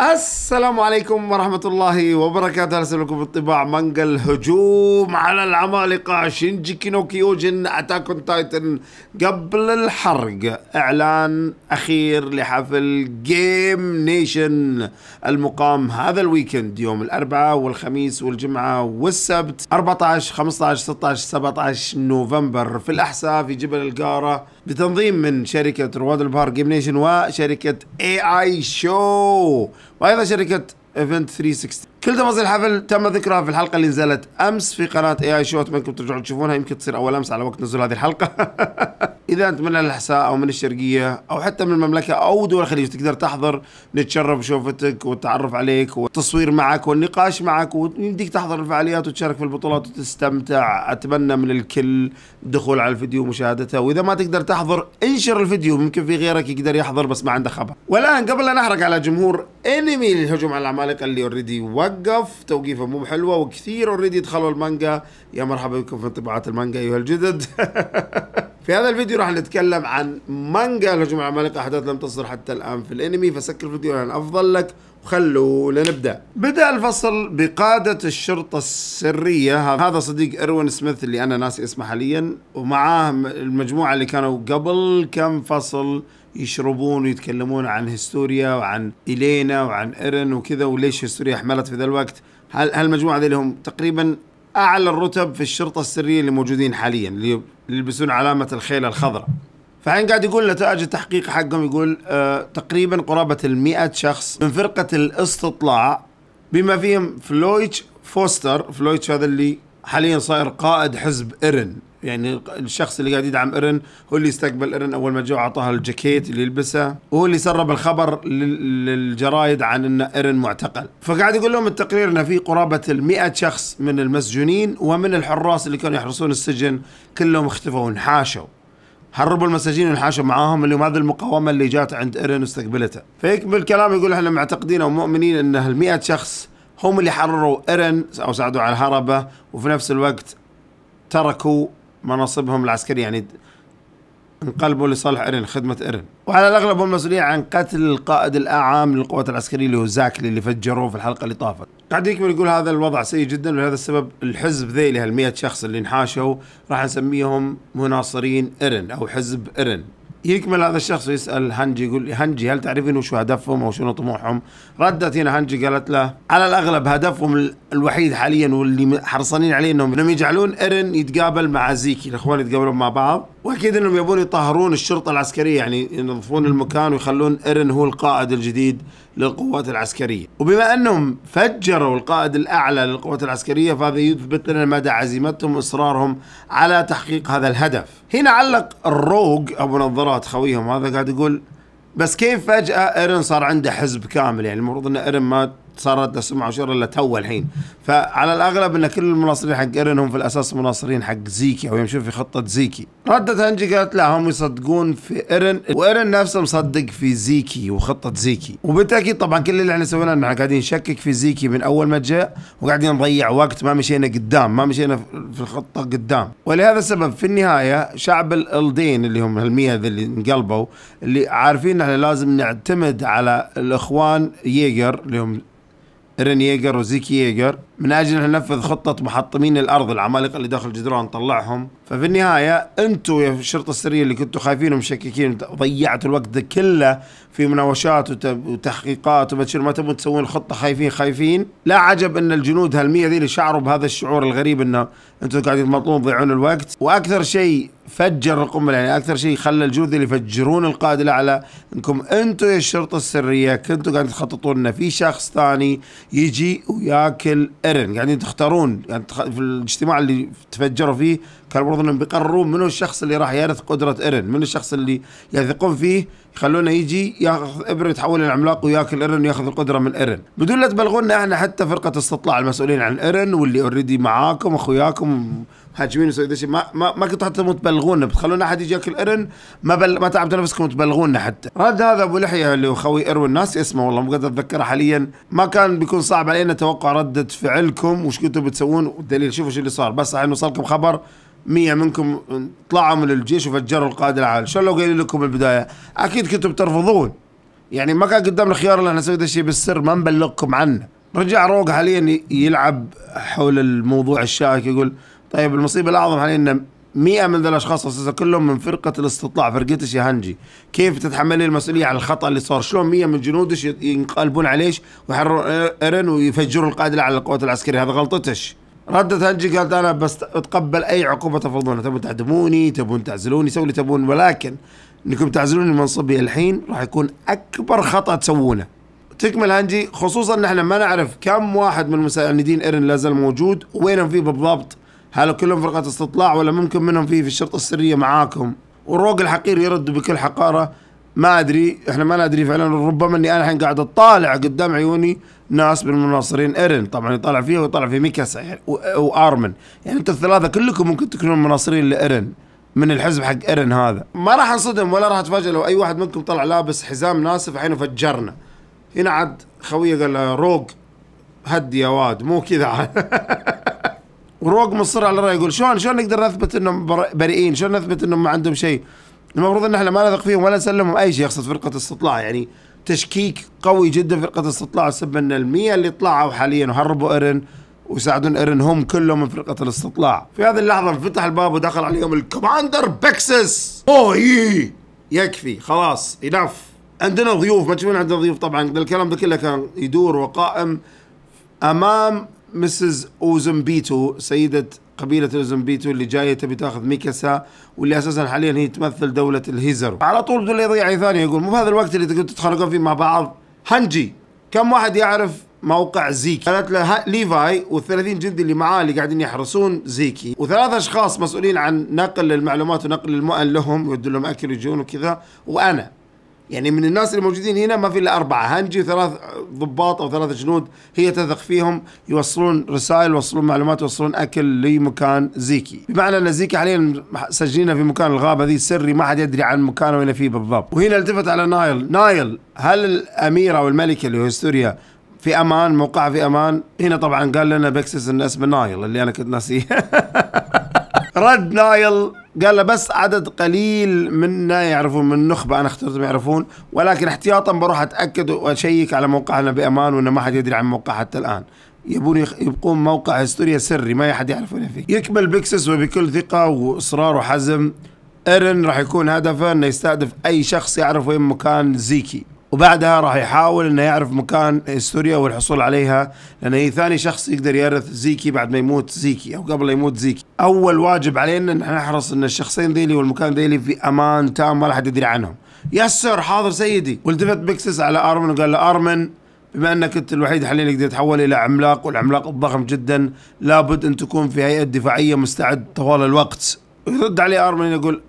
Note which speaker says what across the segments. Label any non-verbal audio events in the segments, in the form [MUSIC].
Speaker 1: السلام عليكم ورحمة الله وبركاته. أهلا بكم في انطباع مانجا الهجوم على العمالقة. 進撃の巨人 Attack on Titan. قبل الحرق إعلان أخير لحفل Game Nation المقام هذا ال weekend يوم الأربعاء والخميس والجمعة والسبت 14 15 16 17 نوفمبر. في الأحساء في جبل القارة بتنظيم من شركة رواد البحر Game Nation وشركة اي اي show وأيضا شركة Event 360 كل تفاصيل الحفل تم ذكرها في الحلقة اللي نزلت أمس في قناة اي اي شو أتمنى أنكم ترجعون تشوفونها. يمكن تصير أول أمس على وقت نزول هذه الحلقة. [LAUGHS] إذا أنت من الأحساء أو من الشرقية أو حتى من المملكة أو دول الخليج تقدر تحضر نتشرف بشوفتك والتعرف عليك والتصوير معك والنقاش معك ويمديك تحضر الفعاليات وتشارك في البطولات وتستمتع. أتمنى من الكل الدخول على الفيديو ومشاهدته. وإذا ما تقدر تحضر انشر الفيديو. ممكن في غيرك يقدر يحضر بس ما عنده خبر. والآن قبل لا نحرق على جمهور انمي للهجوم على العمالقة اللي already وقف توقيفه مو حلوة وكثير already دخلوا المانجا. يا مرحبا بكم في انطباعات المانجا أيها الجدد. [LAUGHS] في هذا الفيديو راح نتكلم عن مانجا الهجوم العمالقه أحداث لم تصدر حتى الآن في الأنمي. فسكر الفيديو لأن أفضل لك وخلونا نبدأ. بدأ الفصل بقادة الشرطة السرية. هذا صديق إروين سميث اللي أنا ناسي اسمه حاليا ومعاه المجموعة اللي كانوا قبل كم فصل يشربون ويتكلمون عن هستوريا وعن إلينا وعن إيرن وكذا وليش هستوريا حملت في ذا الوقت؟ هالمجموعة ذي هم تقريبا أعلى الرتب في الشرطة السرية اللي موجودين حاليا اللي يلبسون علامة الخيل الخضراء. فحين قاعد يقول نتائج التحقيق حقهم يقول آه تقريبا قرابة المئة شخص من فرقة الاستطلاع بما فيهم فلويتش فوستر. فلويتش هذا اللي حاليا صاير قائد حزب إيرن. يعني الشخص اللي قاعد يدعم ايرن هو اللي استقبل ايرن أول ما جو اعطاها الجاكيت اللي يلبسه وهو اللي سرب الخبر للجرايد عن إن ايرن معتقل. فقاعد يقول لهم التقرير انه في قرابة ال شخص من المسجونين ومن الحراس اللي كانوا يحرسون السجن كلهم اختفوا وانحاشوا. هربوا المساجين وانحاشوا معاهم اللي هذه المقاومة اللي جات عند ايرن واستقبلته فيكمل كلام يقول إحنا معتقدين أو مؤمنين إن هال شخص هم اللي حرروا ايرن أو ساعدوا على هربه وفي نفس الوقت تركوا مناصبهم العسكرية يعني انقلبوا لصالح ايرن خدمة ايرن وعلى الأغلب هم مسؤولين عن قتل القائد العام للقوات العسكرية اللي هو زاكلي اللي فجروه في الحلقة اللي طافت. قاعد يكمل يقول هذا الوضع سيء جدا ولهذا السبب الحزب ذيلي هالمية شخص اللي انحاشوا راح نسميهم مناصرين ايرن أو حزب ايرن يكمل هذا الشخص ويسأل هنجي يقول هنجي هل تعرفين وشو هدفهم أو شنو طموحهم؟ ردت هنا هنجي قالت له على الأغلب هدفهم الوحيد حاليا واللي حرصانين عليه إنهم انهم يجعلون إيرن يتقابل مع زيكي الإخوان يتقابلون مع بعض وأكيد إنهم يبون يطهرون الشرطة العسكرية يعني ينظفون المكان ويخلون إيرن هو القائد الجديد للقوات العسكرية. وبما أنهم فجروا القائد الأعلى للقوات العسكرية فهذا يثبت لنا مدى عزيمتهم وإصرارهم على تحقيق هذا الهدف. هنا علق الروق أبو نظارات خويهم هذا قاعد يقول بس كيف فجأة إيرن صار عنده حزب كامل؟ يعني المفروض إن إيرن ما صارت له سمعة وشهره إلا تو الحين. فعلى الأغلب إن كل المناصرين حق إيرن هم في الأساس مناصرين حق زيكي أو يمشون في خطة زيكي. ردت هنجي قالت لا هم يصدقون في إيرن وإيرن نفسه مصدق في زيكي وخطة زيكي. وبالتأكيد طبعا كل اللي إحنا سويناه ان إحنا قاعدين نشكك في زيكي من أول ما جاء وقاعدين نضيع وقت ما مشينا قدام ما مشينا في الخطة قدام. ولهذا السبب في النهاية شعب الألدين اللي هم المية اللي انقلبوا اللي عارفين إحنا لازم نعتمد على الإخوان ييجر اللي هم ايرن ييجر وزيكي ييجر. من أجل أن ننفذ خطة محطمين الأرض العمالقة اللي داخل الجدران نطلعهم ففي النهاية أنتم يا الشرطه السرية اللي كنتوا خايفين ومشككين ضيعتوا الوقت ده كله في مناوشات وتحقيقات وبتشير ما تبون تسوون الخطه خايفين خايفين. لا عجب أن الجنود هالمية ذي اللي شعروا بهذا الشعور الغريب إنه أنتم قاعدين تماطلون تضيعون الوقت. وأكثر شيء فجر القنبله يعني أكثر شيء خلى الجنود اللي يفجرون القائد الأعلى إنكم أنتم يا الشرطة السرية كنتوا قاعدين تخططون ان في شخص ثاني يجي وياكل ايرن قاعدين تختارون يعني في الاجتماع اللي تفجروا فيه كان المفروض إنهم بيقررون منو الشخص اللي راح يرث قدرة ايرن من الشخص اللي يثقون فيه يخلونه يجي ياخذ إبرة يتحول إلى عملاق وياكل ايرن وياخذ القدرة من ايرن بدون لا تبلغونا إحنا حتى فرقة استطلاع المسؤولين عن ايرن واللي already معاكم أخوياكم هاجمين وسوي ما ما, ما كنتوا حتى تبلغونا بتخلونا أحد يجي ياكل ايرن ما بل ما تعبتوا نفسكم تبلغونا حتى. رد هذا أبو لحية اللي هو خوي ايروين الناس اسمه والله مو قادر أتذكره حاليا. ما كان بيكون صعب علينا توقع ردة فعلكم وش كنتوا بتسوون. والدليل شوفوا شو اللي صار. بس الحين وصلكم خبر مية منكم طلعوا من الجيش وفجروا القائد العال شلون لو قايل لكم بالبداية أكيد كنتم بترفضون. يعني ما كان قدامنا خيار إلا نسوي ذا الشيء بالسر ما نبلغكم عنه. رجع روج حاليا يلعب حول الموضوع الشائك يقول طيب المصيبة الأعظم حاليا إن 100 من ذا الأشخاص أساسا كلهم من فرقة الاستطلاع فرقتش يا هنجي كيف تتحملي المسؤولية على الخطأ اللي صار؟ شلون 100 من جنودش ينقلبون عليش ويحررون إيرن ويفجرون القائد الأعلى للقوات العسكرية؟ هذا غلطتش. ردت هنجي قالت أنا بس أتقبل أي عقوبة تفرضونها. تبون تعدموني تبون تعزلوني سووا اللي تبون. ولكن إنكم تعزلوني من منصبي الحين راح يكون أكبر خطأ تسوونه. تكمل هنجي خصوصا ان إحنا ما نعرف كم واحد من مساندين إيرن لا زال موجود وينهم فيه بالضبط؟ هل كلهم فرقة استطلاع ولا ممكن منهم فيه في الشرطة السرية معاكم؟ والروق الحقير يرد بكل حقارة. ما أدري إحنا ما ندري فعلا. ربما إني أنا الحين قاعد أطالع قدام عيوني ناس من مناصرين إيرن. طبعا يطالع فيه ويطالع في ميكاسا يعني وأرمن. يعني أنتم الثلاثة كلكم ممكن تكونون مناصرين لإيرن. من الحزب حق إيرن هذا. ما راح أنصدم ولا راح اتفاجئ لو أي واحد منكم طلع لابس حزام ناسف الحين فجرنا هنا عاد خويه قال روق هدي يا واد. مو كذا. [LAUGHS] وروق مصر على الراي يقول شلون شلون نقدر نثبت إنهم بريئين؟ شلون نثبت إنهم ما عندهم شيء؟ المفروض إن إحنا ما نثق فيهم ولا نسلمهم. أي شيء يقصد فرقة استطلاع يعني تشكيك قوي جدا فرقة استطلاع بسبب ان المية اللي طلعوا حاليا وهربوا إيرن ويساعدون إيرن هم كلهم من فرقة الاستطلاع. في هذه اللحظة فتح الباب ودخل عليهم ال commander بكسس أوه يكفي. خلاص enough عندنا ضيوف. ما تشوفون عندنا ضيوف طبعا. الكلام ده كله كان يدور وقائم أمام Mrs. اوزمبيتو سيدة قبيلة اوزمبيتو اللي جاية تبي تاخذ ميكاسا واللي أساسا حاليا هي تمثل دولة الهيزر على طول بدون يضيع اي ثانية يقول مو بهذا الوقت اللي تقدرون تتخانقون فيه مع بعض. هنجي. كم واحد يعرف موقع زيكي؟ قالت له ليفاي وال30 جندي اللي معاه اللي قاعدين يحرسون زيكي. وثلاث أشخاص مسؤولين عن نقل المعلومات ونقل المؤن لهم يودوا لهم أكل يجون وكذا. وأنا يعني من الناس اللي موجودين هنا ما في إلا أربعة. هنجي ثلاث ضباط أو ثلاث جنود هي تثق فيهم يوصلون رسائل يوصلون معلومات يوصلون أكل لمكان زيكي. بمعنى أن زيكي حاليا ساجنينه في مكان الغابة ذي سري ما حد يدري عن مكانه وين فيه بالضبط. وهنا التفت على نايل. نايل هل الاميره أو الملكه اللي هو هستوريا في أمان موقعها في أمان؟ هنا طبعا قال لنا بكسس ان اسمه نايل اللي أنا كنت ناسيه. [LAUGHS] رد نايل. قال له بس عدد قليل منا يعرفون من نخبة أنا اخترتهم يعرفون ولكن احتياطا بروح أتأكد وأشيك على موقعنا بأمان وأنه ما حد يدري عن موقع حتى الآن. يبون يبقون موقع هستوريا سري ما حد يعرف وين فيه. يكمل بيكسس وبكل ثقة وإصرار وحزم. إيرن راح يكون هدفه إنه يستهدف أي شخص يعرف وين مكان زيكي. وبعدها راح يحاول إنه يعرف مكان هستوريا والحصول عليها لأن هي ثاني شخص يقدر يرث زيكي بعد ما يموت زيكي أو قبل لا يموت زيكي. أول واجب علينا إن إحنا نحرص إن الشخصين ذيلي والمكان ذيلي في أمان تام ما حد يدري عنهم. yes sir حاضر سيدي. والتفت بيكسس على أرمن وقال له أرمن بما إنك أنت الوحيد حاليا يقدر يتحول إلى عملاق والعملاق الضخم جدا لابد أن تكون في هيئة دفاعية مستعد طوال الوقت. يرد عليه أرمن يقول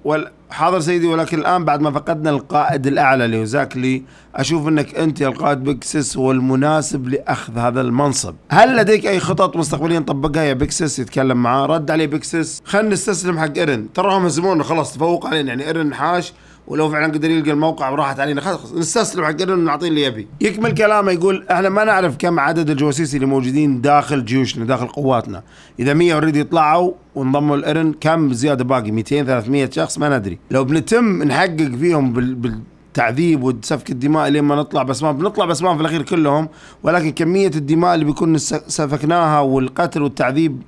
Speaker 1: حاضر سيدي ولكن الآن بعد ما فقدنا القائد الأعلى اللي هو زاكلي أشوف إنك أنت يا القائد بيكسس هو المناسب لأخذ هذا المنصب. هل لديك أي خطط مستقبليه نطبقها يا بيكسس؟ يتكلم معاه. رد عليه بيكسس. خلينا نستسلم حق ايرن تراهم هزمونا خلاص تفوق علينا. يعني ايرن حاش. ولو فعلا قدر يلقى الموقع وراحت علينا خلاص نستسلم حق ايرن ونعطيه اللي يبي. يكمل كلامه يقول إحنا ما نعرف كم عدد الجواسيس اللي موجودين داخل جيوشنا داخل قواتنا. إذا 100 already طلعوا وانضموا الايرن كم زيادة باقي؟ 200 300 شخص؟ ما ندري. لو بنتم نحقق فيهم بال, بال التعذيب وسفك الدماء لين ما نطلع بس ما بنطلع بس ما في الأخير كلهم ولكن كمية الدماء اللي بيكون سفكناها والقتل والتعذيب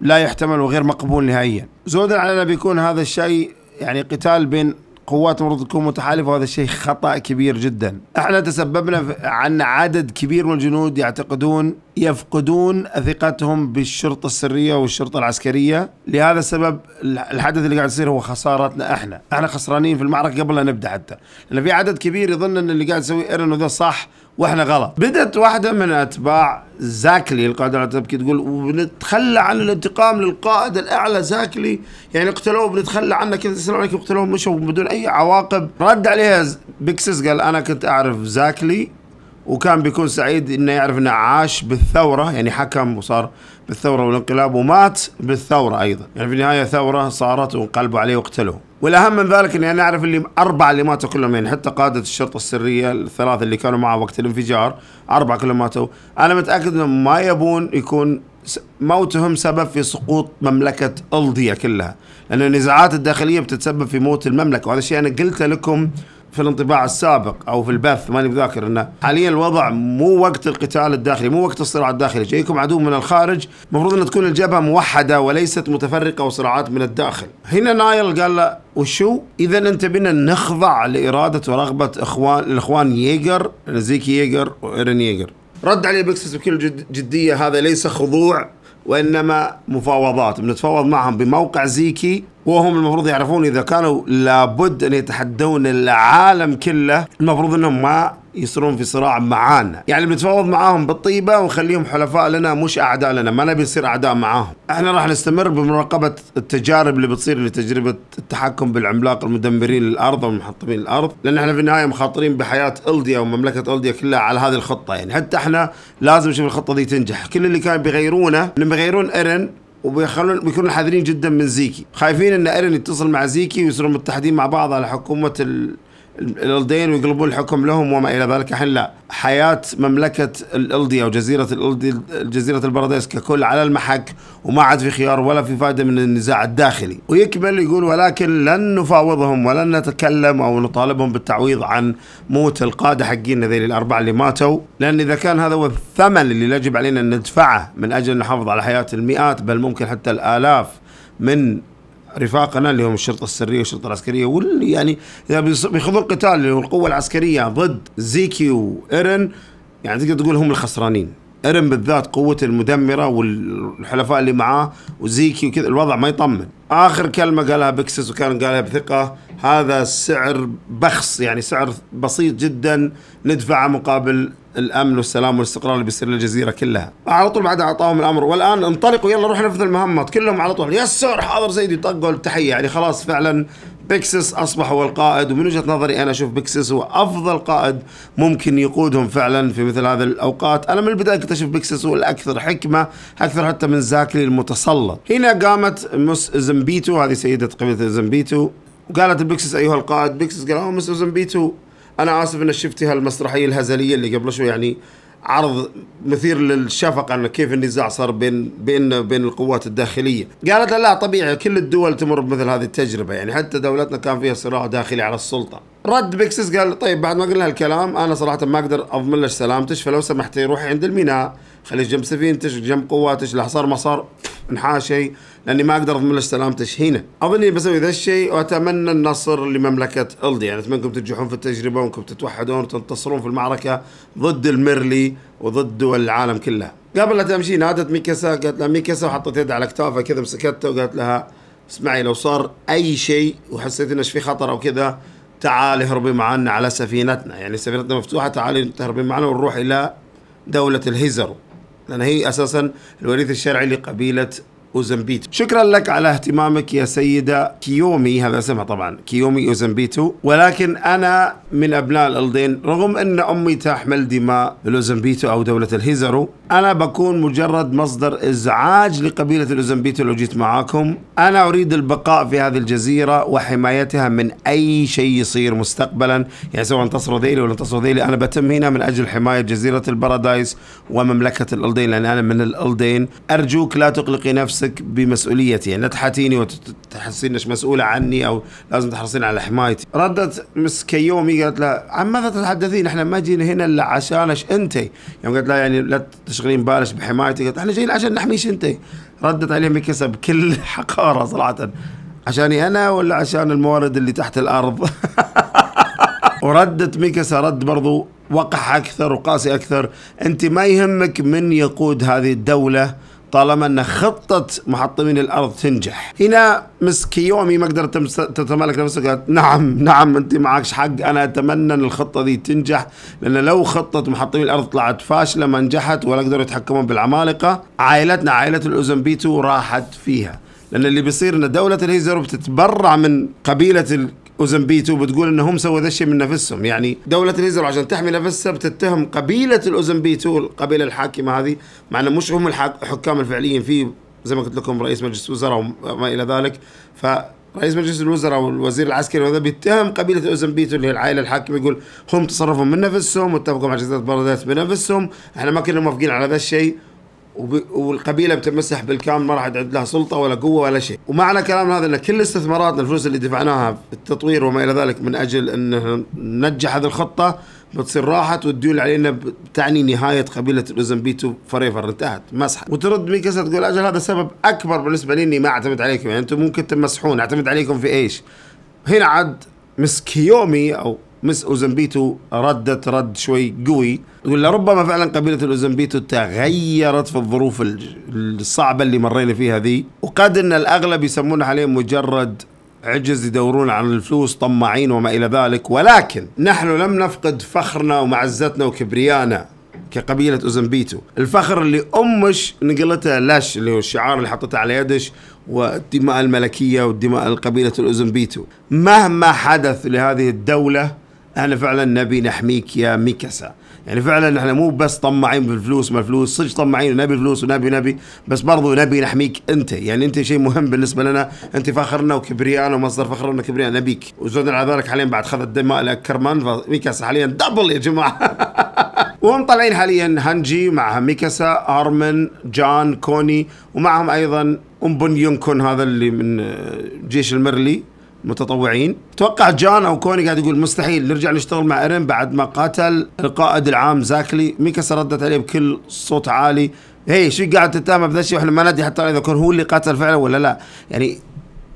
Speaker 1: لا يحتمل وغير مقبول نهائيا. زودا علينا بيكون هذا الشيء يعني قتال بين قوات المفروض تكون متحالفة وهذا الشيء خطأ كبير جدا. إحنا تسببنا عن عدد كبير من الجنود يعتقدون يفقدون ثقتهم بالشرطة السرية والشرطة العسكرية، لهذا السبب الحدث اللي قاعد يصير هو خسارتنا إحنا، إحنا خسرانين في المعركة قبل لا نبدأ حتى، لأن في عدد كبير يظن إن اللي قاعد يسوي إيرن وذا صح وإحنا غلط. بدت واحدة من أتباع زاكلي القائد على تبكي تقول وبنتخلى عن الانتقام للقائد الأعلى زاكلي يعني اقتلوه بنتخلى عنه كذا السلام عليكم اقتلوه مشوا بدون أي عواقب. رد عليها بيكسس قال أنا كنت أعرف زاكلي وكان بيكون سعيد إنه يعرف إنه عاش بالثورة يعني حكم وصار بالثورة والانقلاب ومات بالثورة أيضا. يعني في النهاية ثورة صارت وانقلبوا عليه واقتلوه. والأهم من ذلك إني أنا أعرف اللي أربعة اللي ماتوا كلهم يعني حتى قادة الشرطة السرية الثلاثة اللي كانوا معه وقت الانفجار أربعة كلهم ماتوا. أنا متأكد إنهم ما يبون يكون موتهم سبب في سقوط مملكة الضيا كلها. لأن النزاعات الداخلية بتتسبب في موت المملكة. وهذا الشيء أنا قلته لكم في الانطباع السابق أو في البث ماني بذاكر إنه. حاليا الوضع مو وقت القتال الداخلي مو وقت الصراع الداخلي. جايكم عدو من الخارج المفروض ان تكون الجبهة موحدة وليست متفرقة وصراعات من الداخل. هنا نايل قال له وشو؟ إذا أنت بنا نخضع لإرادة ورغبة اخوان الإخوان ييجر زيكي ييجر وإيرن ييجر رد عليه بيكسس بكل جد جدية هذا ليس خضوع وإنما مفاوضات. بنتفاوض معهم بموقع زيكي وهم المفروض يعرفون إذا كانوا لابد أن يتحدون العالم كله المفروض إنهم ما يصيرون في صراع معانا. يعني بنتفاوض معاهم بالطيبة ونخليهم حلفاء لنا مش أعداء لنا ما نبي نصير أعداء معاهم. إحنا راح نستمر بمراقبة التجارب اللي بتصير لتجربة التحكم بالعملاق المدمرين للأرض والمحطمين للأرض لأن إحنا في النهاية مخاطرين بحياة ألديا ومملكة ألديا كلها على هذه الخطة. يعني حتى إحنا لازم نشوف الخطة دي تنجح. كل اللي كانوا بيغيرونه إنهم بيغيرون ايرن وبيخلون بيكونوا حذرين جدا من زيكي خايفين إن ايرن يتصل مع زيكي ويصيرون متحدين مع بعض على حكومة. الألدين ويقلبون الحكم لهم وما إلى ذلك الحين لا حياة مملكة الالدي أو جزيرة الالدي جزيرة البراديس ككل على المحك وما عاد في خيار ولا في فائده من النزاع الداخلي. ويكمل يقول ولكن لن نفاوضهم ولن نتكلم أو نطالبهم بالتعويض عن موت القادة حقين ذيل الأربعة اللي ماتوا لأن إذا كان هذا هو الثمن اللي يجب علينا أن ندفعه من أجل نحافظ على حياة المئات بل ممكن حتى الآلاف من رفاقنا اللي هم الشرطة السرية والشرطة العسكرية واللي يعني إذا بيخوضون قتال اللي هو القوة العسكرية ضد زيكي وإيرن يعني تقدر تقول هم الخسرانين. إيرن بالذات قوته المدمرة والحلفاء اللي معاه وزيكي وكذا الوضع ما يطمن. آخر كلمة قالها بكسس وكان قالها بثقة هذا سعر بخس يعني سعر بسيط جدا ندفعه مقابل الأمن والسلام والاستقرار اللي بيصير للجزيرة كلها. على طول بعدها أعطاهم الأمر. والآن انطلقوا يلا روح نفذ المهمات. كلهم على طول. yes حاضر سيدي طقوا التحية. يعني خلاص فعلا بيكسس أصبح هو القائد. ومن وجهة نظري أنا أشوف بيكسس هو أفضل قائد ممكن يقودهم فعلا في مثل هذه الأوقات. أنا من البداية كنت أشوف بيكسس هو الأكثر حكمة أكثر حتى من زاكلي المتسلط. هنا قامت Miss أزومابيتو هذه سيدة قبيلة أزومابيتو وقالت بيكسس أيها القائد بيكسس قال Miss أزومابيتو أنا آسف ان شفتي هالمسرحية الهزلية اللي قبل شوي يعني عرض مثير للشفقة أن كيف النزاع صار بين بين بين القوات الداخلية. قالت لا طبيعي كل الدول تمر بمثل هذه التجربة يعني حتى دولتنا كان فيها صراع داخلي على السلطة. رد بيكسس قال طيب بعد ما قلنا هالكلام أنا صراحة ما أقدر أضمن لك سلامتك فلو سمحتي روحي عند الميناء خليك جنب سفينتك جنب قواتك لا صار ما صار انحاشي. لأني ما أقدر أضمن لك سلامتك هنا. أظني بسوي ذا الشيء وأتمنى النصر لمملكة إلدي. يعني أتمنى أنكم تنجحون في التجربة وأنكم تتوحدون وتنتصرون في المعركة ضد الميرلي وضد دول العالم كلها قبل لا تمشي نادت ميكاسا قالت لها ميكاسا وحطت يدها على كتافها كذا مسكتها وقالت لها اسمعي لو صار أي شيء وحسيت انه في خطر أو كذا تعالي اهربي معنا على سفينتنا. يعني سفينتنا مفتوحة تعالي تهربي معنا ونروح إلى دولة الهيزرو. لأن هي أساسا الوريث الشرعي لقبيلة اوزمبيتو شكرا لك على اهتمامك يا سيدة كيومي. هذا اسمها طبعا كيومي اوزمبيتو ولكن أنا من أبناء الألدين رغم أن أمي تحمل دماء الأوزمبيتو أو دولة الهيزرو أنا بكون مجرد مصدر إزعاج لقبيلة الأوزمبيتو لو جيت معاكم. أنا أريد البقاء في هذه الجزيرة وحمايتها من أي شيء يصير مستقبلا. يعني سواء انتصروا ذيلي ولا انتصروا ذيلي أنا بتم هنا من أجل حماية جزيرة البارادايس ومملكة الألدين لأن أنا من الألدين. أرجوك لا تقلقي نفسك. نفسك بمسؤوليتي. يعني لا تحاتيني وتحسين إنك مسؤوله عني أو لازم تحرصين على حمايتي. ردت Miss كيومي قالت لها عن ماذا تتحدثين؟ إحنا ما جينا هنا إلا عشانش أنت. يعني قالت لها يعني لا تشغلين بالك بحمايتي قالت إحنا جايين عشان نحميش أنت. ردت عليهم ميكاسا بكل [LAUGHS] حقارة صراحة. عشاني أنا ولا عشان الموارد اللي تحت الأرض؟ [LAUGHS] وردت ميكاسا رد برضو وقح أكثر وقاسي أكثر. أنت ما يهمك من يقود هذه الدولة طالما أن خطة محطمين الأرض تنجح. هنا مسكيومي ما قدرت تتمالك نفسها قالت نعم نعم أنت معك حق. أنا أتمنى أن الخطة دي تنجح لأن لو خطة محطمين الأرض طلعت فاشلة ما نجحت ولا قدروا يتحكمون بالعمالقة عائلتنا عائلة الاوزمبيتو راحت فيها. لأن اللي بيصير إن دولة الهيزرو بتتبرى من قبيلة اوزمبيتو بتقول ان هم سووا ذا الشيء من نفسهم. يعني دولة الهيزرو عشان تحمي نفسها بتتهم قبيلة الاوزمبيتو القبيله الحاكمة هذه مع إنه مش هم الحكام الفعليين في زي ما قلت لكم رئيس مجلس وزراء وما إلى ذلك. ف رئيس مجلس الوزراء والوزير العسكري وهذا بيتهم قبيلة اوزمبيتو اللي هي العائلة الحاكمة يقول هم تصرفوا من نفسهم واتفقوا مع جزيرة بارادايس بنفسهم. إحنا ما كنا موافقين على هذا الشيء. والقبيلة بتمسح بالكامل ما راح تعد لها سلطة ولا قوة ولا شيء. ومعنى كلام هذا إن كل استثماراتنا الفلوس اللي دفعناها في التطوير وما إلى ذلك من أجل إن ننجح هذه الخطة بتصير راحت والديون علينا تعني نهاية قبيلة الاوزمبيتو forever انتهت مسحه وترد ميكاسا تقول أجل هذا سبب أكبر بالنسبة لي إني ما أعتمد عليكم يعني أنتم ممكن تمسحون أعتمد عليكم في إيش؟ هنا عاد Miss كيومي أو Miss اوزمبيتو ردت رد شوي قوي. تقول لربما فعلا قبيلة الاوزمبيتو تغيرت في الظروف الصعبة اللي مرينا فيها ذي. وقد إن الأغلب يسمونها حاليا مجرد عجز يدورون عن الفلوس طماعين وما إلى ذلك. ولكن نحن لم نفقد فخرنا ومعزتنا وكبريانا كقبيلة أوزمبيتو الفخر اللي أمش نقلته لاش اللي هو الشعار اللي حطته على يدش والدماء الملكية والدماء القبيلة الأوزمبيتو مهما حدث لهذه الدولة إحنا فعلا نبي نحميك يا ميكاسا. يعني فعلا إحنا مو بس طماعين بالفلوس ما الفلوس؟ صدق طماعين ونبي فلوس ونبي نبي بس برضو نبي نحميك أنت. يعني أنت شيء مهم بالنسبة لنا. أنت فخرنا وكبريانا ومصدر فخرنا وكبريانا نبيك. وزودنا على ذلك حاليا بعد خذ الدماء الأكرمان فميكاسا حاليا double يا جماعة. [LAUGHS] وهم طالعين حاليا هانجي مع ميكاسا أرمن جان كوني ومعهم أيضا أونيانكوبون هذا اللي من جيش المرلي. متطوعين. توقع جان أو كوني قاعد يقول مستحيل نرجع نشتغل مع ايرين بعد ما قاتل القائد العام زاكلي. ميكاسا ردت عليه بكل صوت عالي. هي شو قاعد تتهم بذا الشيء؟ وإحنا ما ندري حتى إذا كان هو اللي قتل فعلا ولا لا. يعني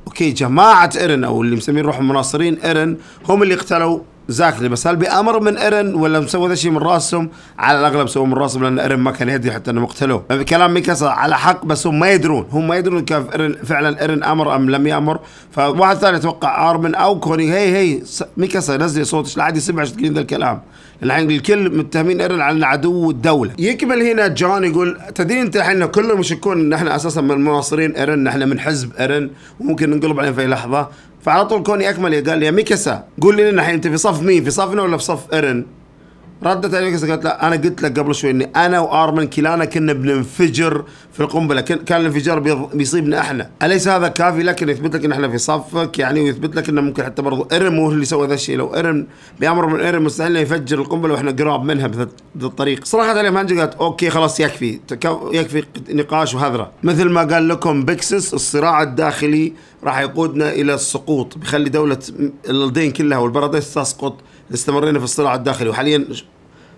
Speaker 1: okay جماعة ايرن أو اللي مسمين روحهم مناصرين ايرن هم اللي قتلوا زاكلي بس هل بأمر من إيرن ولا مسوي ذا الشيء من راسهم؟ على الأغلب سووا من راسهم لأن إيرن ما كان يدري حتى إنهم قتلوه، كلام ميكاسا على حق بس هم ما يدرون، هم ما يدرون كيف ايرن فعلا إيرن أمر أم لم يأمر، فواحد ثاني يتوقع آرمن أو كوني هي هي ميكاسا نزلي صوتك لا عاد يسمع ذا الكلام. الحين الكل متهمين إيرن على إنه عدو الدولة. يكمل هنا جون يقول تدري أنت إحنا كلهم يشكون إن إحنا أساسا من مناصرين إيرن، إحنا من حزب إيرن وممكن ننقلب عليهم في لحظة، فعلى طول كوني أكمل قال لي يا ميكاسا قول لي أنت في صف مين؟ في صفنا ولا في صف إيرن؟ ردت علي ميكاسا قالت لا أنا قلت لك قبل شوي إني أنا وآرمن كلانا كنا بننفجر في القنبلة. كان الانفجار بيصيبنا إحنا. أليس هذا كافي؟ لك ان يثبت لك إن إحنا في صفك يعني ويثبت لك إنه ممكن حتى برضو ايرن مو هو اللي سوى ذا الشيء. لو ايرن بأمر من ايرن مستحيل يفجر القنبلة وإحنا قراب منها بهذا الطريق. صراحة علي هانجي قالت okay خلاص يكفي. يكفي نقاش وهذرة. مثل ما قال لكم بيكسس الصراع الداخلي راح يقودنا إلى السقوط. بيخلي دولة إلدين كلها والبراديس تسقط. استمرينا في الصراع الداخلي وحاليا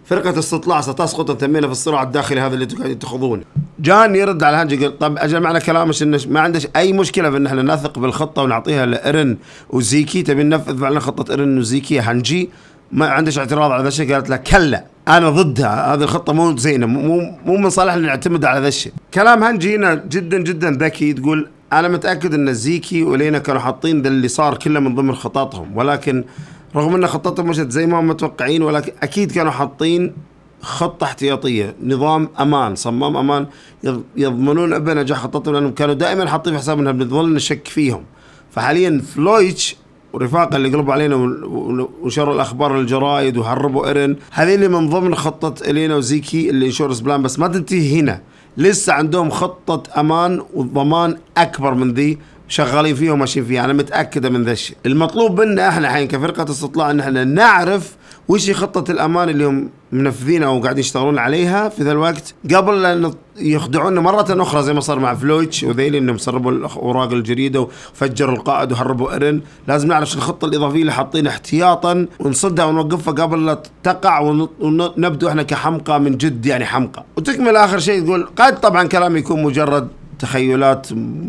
Speaker 1: فرقة استطلاع ستسقط تمينا في الصراع الداخلي هذا اللي قاعدين تخوضونه. جان يرد على هانجي يقول طب أجل معنى كلامك إنه ما عندك أي مشكلة في إن إحنا نثق بالخطة ونعطيها لإرن وزيكي تبي ننفذ فعلا خطة إرن وزيكي هانجي ما عندش اعتراض على ذا الشيء قالت له كلا أنا ضدها هذه الخطة مو زينة مو مو من صالحنا نعتمد على ذا الشيء. كلام هانجي هنا جدا جدا ذكي تقول أنا متأكد إن زيكي ولينا كانوا حاطين ذا اللي صار كله من ضمن خططهم ولكن رغم أن خطتهم مشت زي ما هم متوقعين ولكن أكيد كانوا حاطين خطة احتياطية نظام أمان صمام أمان يضمنون بنجاح خطتهم لأنهم كانوا دائما حاطين في حسابهم أنهم بنظل نشك فيهم. فحاليا فلويتش ورفاقه اللي قلبوا علينا ونشروا الأخبار للجرايد وهربوا إيرن هذه من ضمن خطة إلينا وزيكي ال insurance plan بس ما تنتهي هنا. لسه عندهم خطة أمان وضمان أكبر من ذي. شغالين فيها وماشيين فيها أنا متأكدة من ذا الشيء. المطلوب منا إحنا الحين كفرقة استطلاع إن إحنا نعرف وش هي خطة الأمان اللي هم منفذينها وقاعدين يشتغلون عليها في ذا الوقت قبل ان يخدعونا مرة أخرى زي ما صار مع فلويتش وذيلي إنهم سربوا الأوراق الجريدة وفجروا القائد وهربوا إيرن لازم نعرف الخطة الإضافية اللي حاطينها احتياطا ونصدها ونوقفها قبل لا تقع ونبدو إحنا كحمقى من جد يعني حمقى. وتكمل آخر شيء تقول قد طبعا كلامي يكون مجرد تخيلات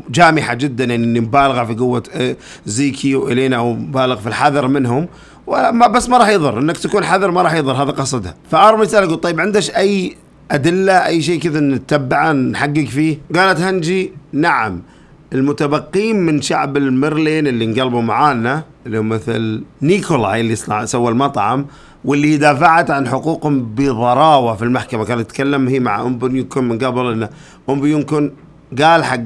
Speaker 1: جامحة جدا يعني مبالغة في قوة آه، زيكي وإلينا أو مبالغ في الحذر منهم. وما بس ما راح يضر إنك تكون حذر ما راح يضر هذا قصدها. فأرمي سأل يقول طيب عندش أي أدلة أي شيء كذا نتبعه نحقق فيه؟ قالت هنجي نعم. المتبقين من شعب المرلين اللي انقلبوا معانا اللي هم مثل نيكولاي اللي سوى المطعم واللي دافعت عن حقوقهم بضراوة في المحكمة. كانت تتكلم هي مع أم بنيونكون من قبل إن أم بنيونكون قال حق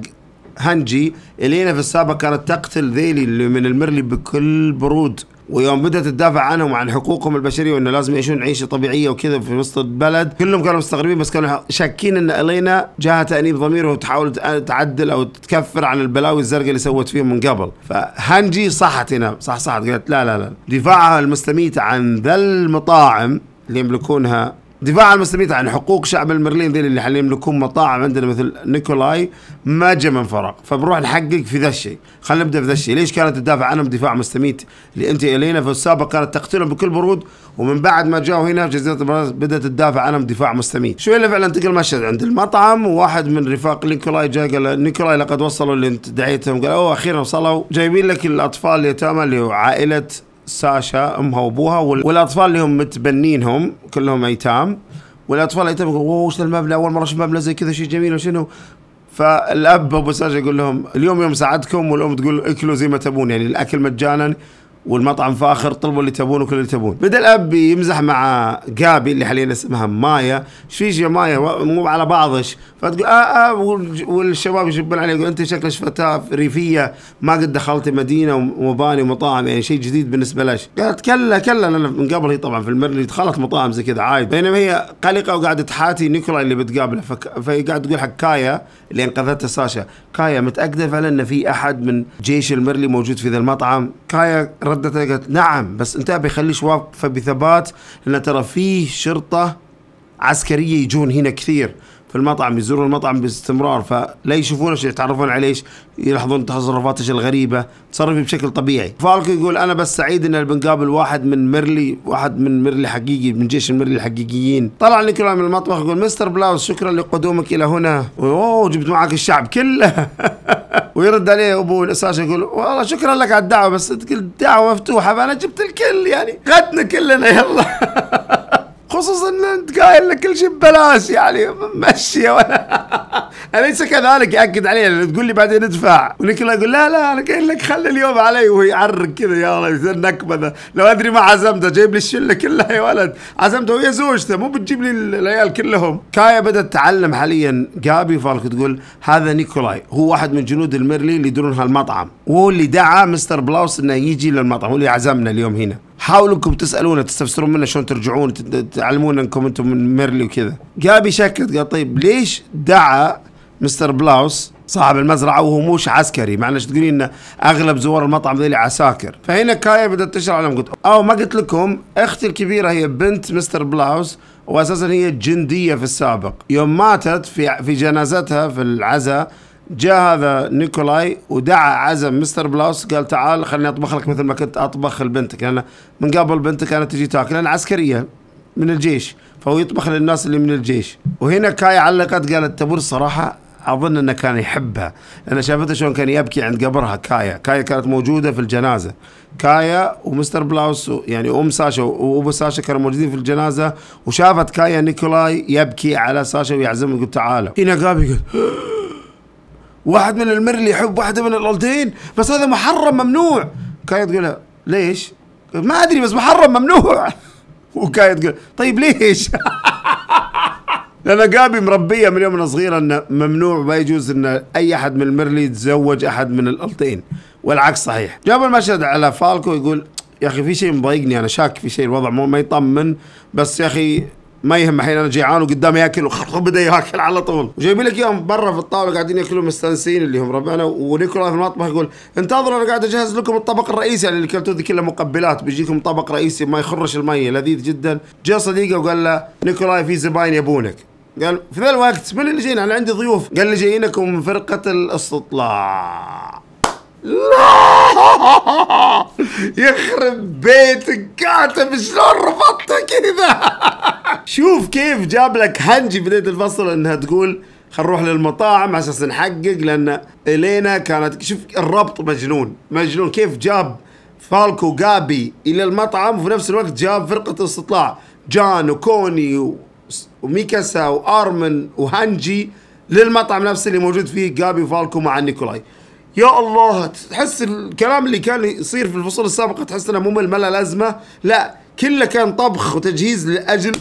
Speaker 1: هنجي إلينا في السابق كانت تقتل ذيلي اللي من المرلي بكل برود. ويوم بدأت تدافع عنهم وعن حقوقهم البشرية وإنه لازم يعيشون عيشة طبيعية وكذا في وسط البلد. كلهم كانوا مستغربين بس كانوا شاكين إن إلينا جاها تأنيب ضمير وتحاول تعدل أو تكفر عن البلاوي الزرقاء اللي سوت فيهم من قبل. فهانجي صحت هنا. صح صحت. قالت لا لا لا. دفاعها المستميت عن ذا المطاعم اللي يملكونها دفاع عن المستميت عن حقوق شعب المرلين ذي اللي حاليا يملكون مطاعم عندنا مثل نيكولاي ما جاء من فراغ. فبنروح نحقق في ذا الشيء. خلينا نبدأ في ذا الشيء. ليش كانت تدافع عنهم دفاع مستميت اللي انت الينا في السابق كانت تقتلهم بكل برود ومن بعد ما جاوا هنا في جزيرة البراز بدأت تدافع عنهم دفاع مستميت. شوي اللي فعلا انتقل مشهد عند المطعم وواحد من رفاق نيكولاي جاء قال نيكولاي لقد وصلوا اللي انت دعيتهم. قال أوه أخيرا وصلوا. جايبين لك الأطفال اليتامى اللي هو عائلة ساشا امها وابوها والأطفال اللي هم متبنينهم كلهم أيتام. والأطفال الايتام يقول أوه وش المبنى؟ أول مرة أشوف مبنى زي كذا شيء جميل وشنو؟ فالأب أبو ساشا يقول لهم اليوم يوم ساعدكم والأم تقول اكلوا زي ما تبون. يعني الأكل مجانا والمطعم فاخر طلبوا اللي تبونه كل اللي تبون. بدأ الأب يمزح مع جابي اللي حاليا اسمها مايا. إيش فيش يا مايا؟ مو على بعضش. فتقول آه آه والشباب يشبون عليه. يقول أنت شكلك فتاه ريفية. ما قد دخلت مدينة ومباني ومطاعم. يعني شيء جديد بالنسبة لك قالت كلا كلا. أنا من قبل هي طبعا في المرلي دخلت مطاعم زي كذا عادي. بينما هي قلقة وقاعدة تحاتي نيكولا اللي بتقابله. فهي قاعدة تقول حق كايا اللي انقذتها ساشا كايا متأكدة فعلا إن في أحد من جيش المرلي موجود في ذا المطعم؟ كايا ردت قالت نعم بس انت بيخليش واقفه بثبات لأن ترى فيه شرطة عسكرية يجون هنا كثير في المطعم يزورون المطعم باستمرار فلا يشوفونك يتعرفون عليش يلاحظون تصرفاتك الغريبة تصرفي بشكل طبيعي. فالكو يقول أنا بس سعيد إن بنقابل واحد من ميرلي واحد من ميرلي حقيقي من جيش الميرلي الحقيقيين. طلع نيكولا من المطبخ يقول مستر بلاوز شكرا لقدومك إلى هنا. أوه جبت معك الشعب كله. [LAUGHS] ويرد عليه ابو الأساس يقول والله شكرا لك على الدعوة بس الدعوه مفتوحة فأنا جبت الكل يعني غدنا كلنا يلا. [LAUGHS] خصوصا إن أنت قايل لك كل شيء ببلاش يعني مشي. ولا [LAUGHS] أليس كذلك؟ يأكد عليه تقول لي بعدين ادفع. ونيكولا يقول لا لا أنا قايل لك خلي اليوم علي وهو يعرق كذا يا الله يصير نكبة ذا. لو أدري ما عزمته جايب لي الشلة كلها يا ولد. عزمته ويا زوجته مو بتجيب لي العيال كلهم. كايا بدأت تتعلم حاليا جابي فالك تقول هذا نيكولاي هو واحد من جنود الميرلي اللي يدورون هالمطعم. وهو اللي دعا مستر بلاوس إنه يجي للمطعم هو اللي عزمنا اليوم هنا. حاولوا انكم تسالونه تستفسرون منه شلون ترجعون تعلمون انكم أنتم من ميرلي وكذا. جابي شكت قال طيب ليش دعا مستر بلاوس صاحب المزرعة وهو موش عسكري؟ مع انك تقولين ان أغلب زوار المطعم ذيلي عساكر. فهنا كايا بدأت تشرح لهم قلت أو ما قلت لكم أختي الكبيرة هي بنت مستر بلاوس واساسا هي جندية في السابق. يوم ماتت في في جنازتها في العزاء جاء هذا نيكولاي ودعا عزم مستر بلاوس قال تعال خليني أطبخ لك مثل ما كنت أطبخ لبنتك لأن من قبل بنتك كانت تجي تاكل لأن عسكرية من الجيش فهو يطبخ للناس اللي من الجيش. وهنا كاي علقت قالت تبور الصراحه أظن إنه كان يحبها لأن شافته شلون كان يبكي عند قبرها كايا. كايا كانت موجودة في الجنازة. كايا ومستر بلاوس يعني أم ساشا وأبو ساشا كانوا موجودين في الجنازة وشافت كايا نيكولاي يبكي على ساشا ويعزمه يقول تعالوا. هنا قام يقول واحد من المرلي يحب واحدة من الألتين بس هذا محرم ممنوع كايا تقول ليش؟ ما أدري بس محرم ممنوع [LAUGHS] وكايا تقول طيب ليش؟ [LAUGHS] لأن جابي مربية من يوم صغيرة إنه ممنوع وما يجوز إن أي أحد من المرلي يتزوج أحد من الالتين والعكس صحيح جاب المشهد على فالكو يقول يا أخي في شيء مضايقني أنا شاك في شيء الوضع ما يطمن بس يا أخي ما يهم الحين أنا جيعان وقدامي ياكل وبدا ياكل على طول. وجايبين لك إياهم برا في الطاوله قاعدين ياكلون مستانسين اللي هم ربعنا ونيكولا في المطبخ يقول انتظروا أنا قاعد أجهز لكم الطبق الرئيسي. يعني اللي كلتوه ذي كلها مقبلات بيجيكم طبق رئيسي ما يخرش الميه لذيذ جدا. جاء صديقه وقال له نيكولاي في زباين يبونك. قال في ذا الوقت من اللي جايين أنا عندي ضيوف. قال لي جايينكم من فرقة الاستطلاع. لا! يخرب بيتك كاتب شلون رفضته كذا؟ شوف كيف جاب لك هنجي بداية الفصل إنها تقول خل نروح للمطاعم أساس نحقق لأن إلينا كانت شوف الربط مجنون مجنون. كيف جاب فالكو جابي إلى المطعم وفي نفس الوقت جاب فرقة الاستطلاع؟ جان وكوني وميكاسا وأرمن وهانجي للمطعم نفسه اللي موجود فيه جابي وفالكو مع نيكولاي. يا الله تحس الكلام اللي كان يصير في الفصول السابقة تحس إنه ممل ما لازمة لا كله كان طبخ وتجهيز لاجل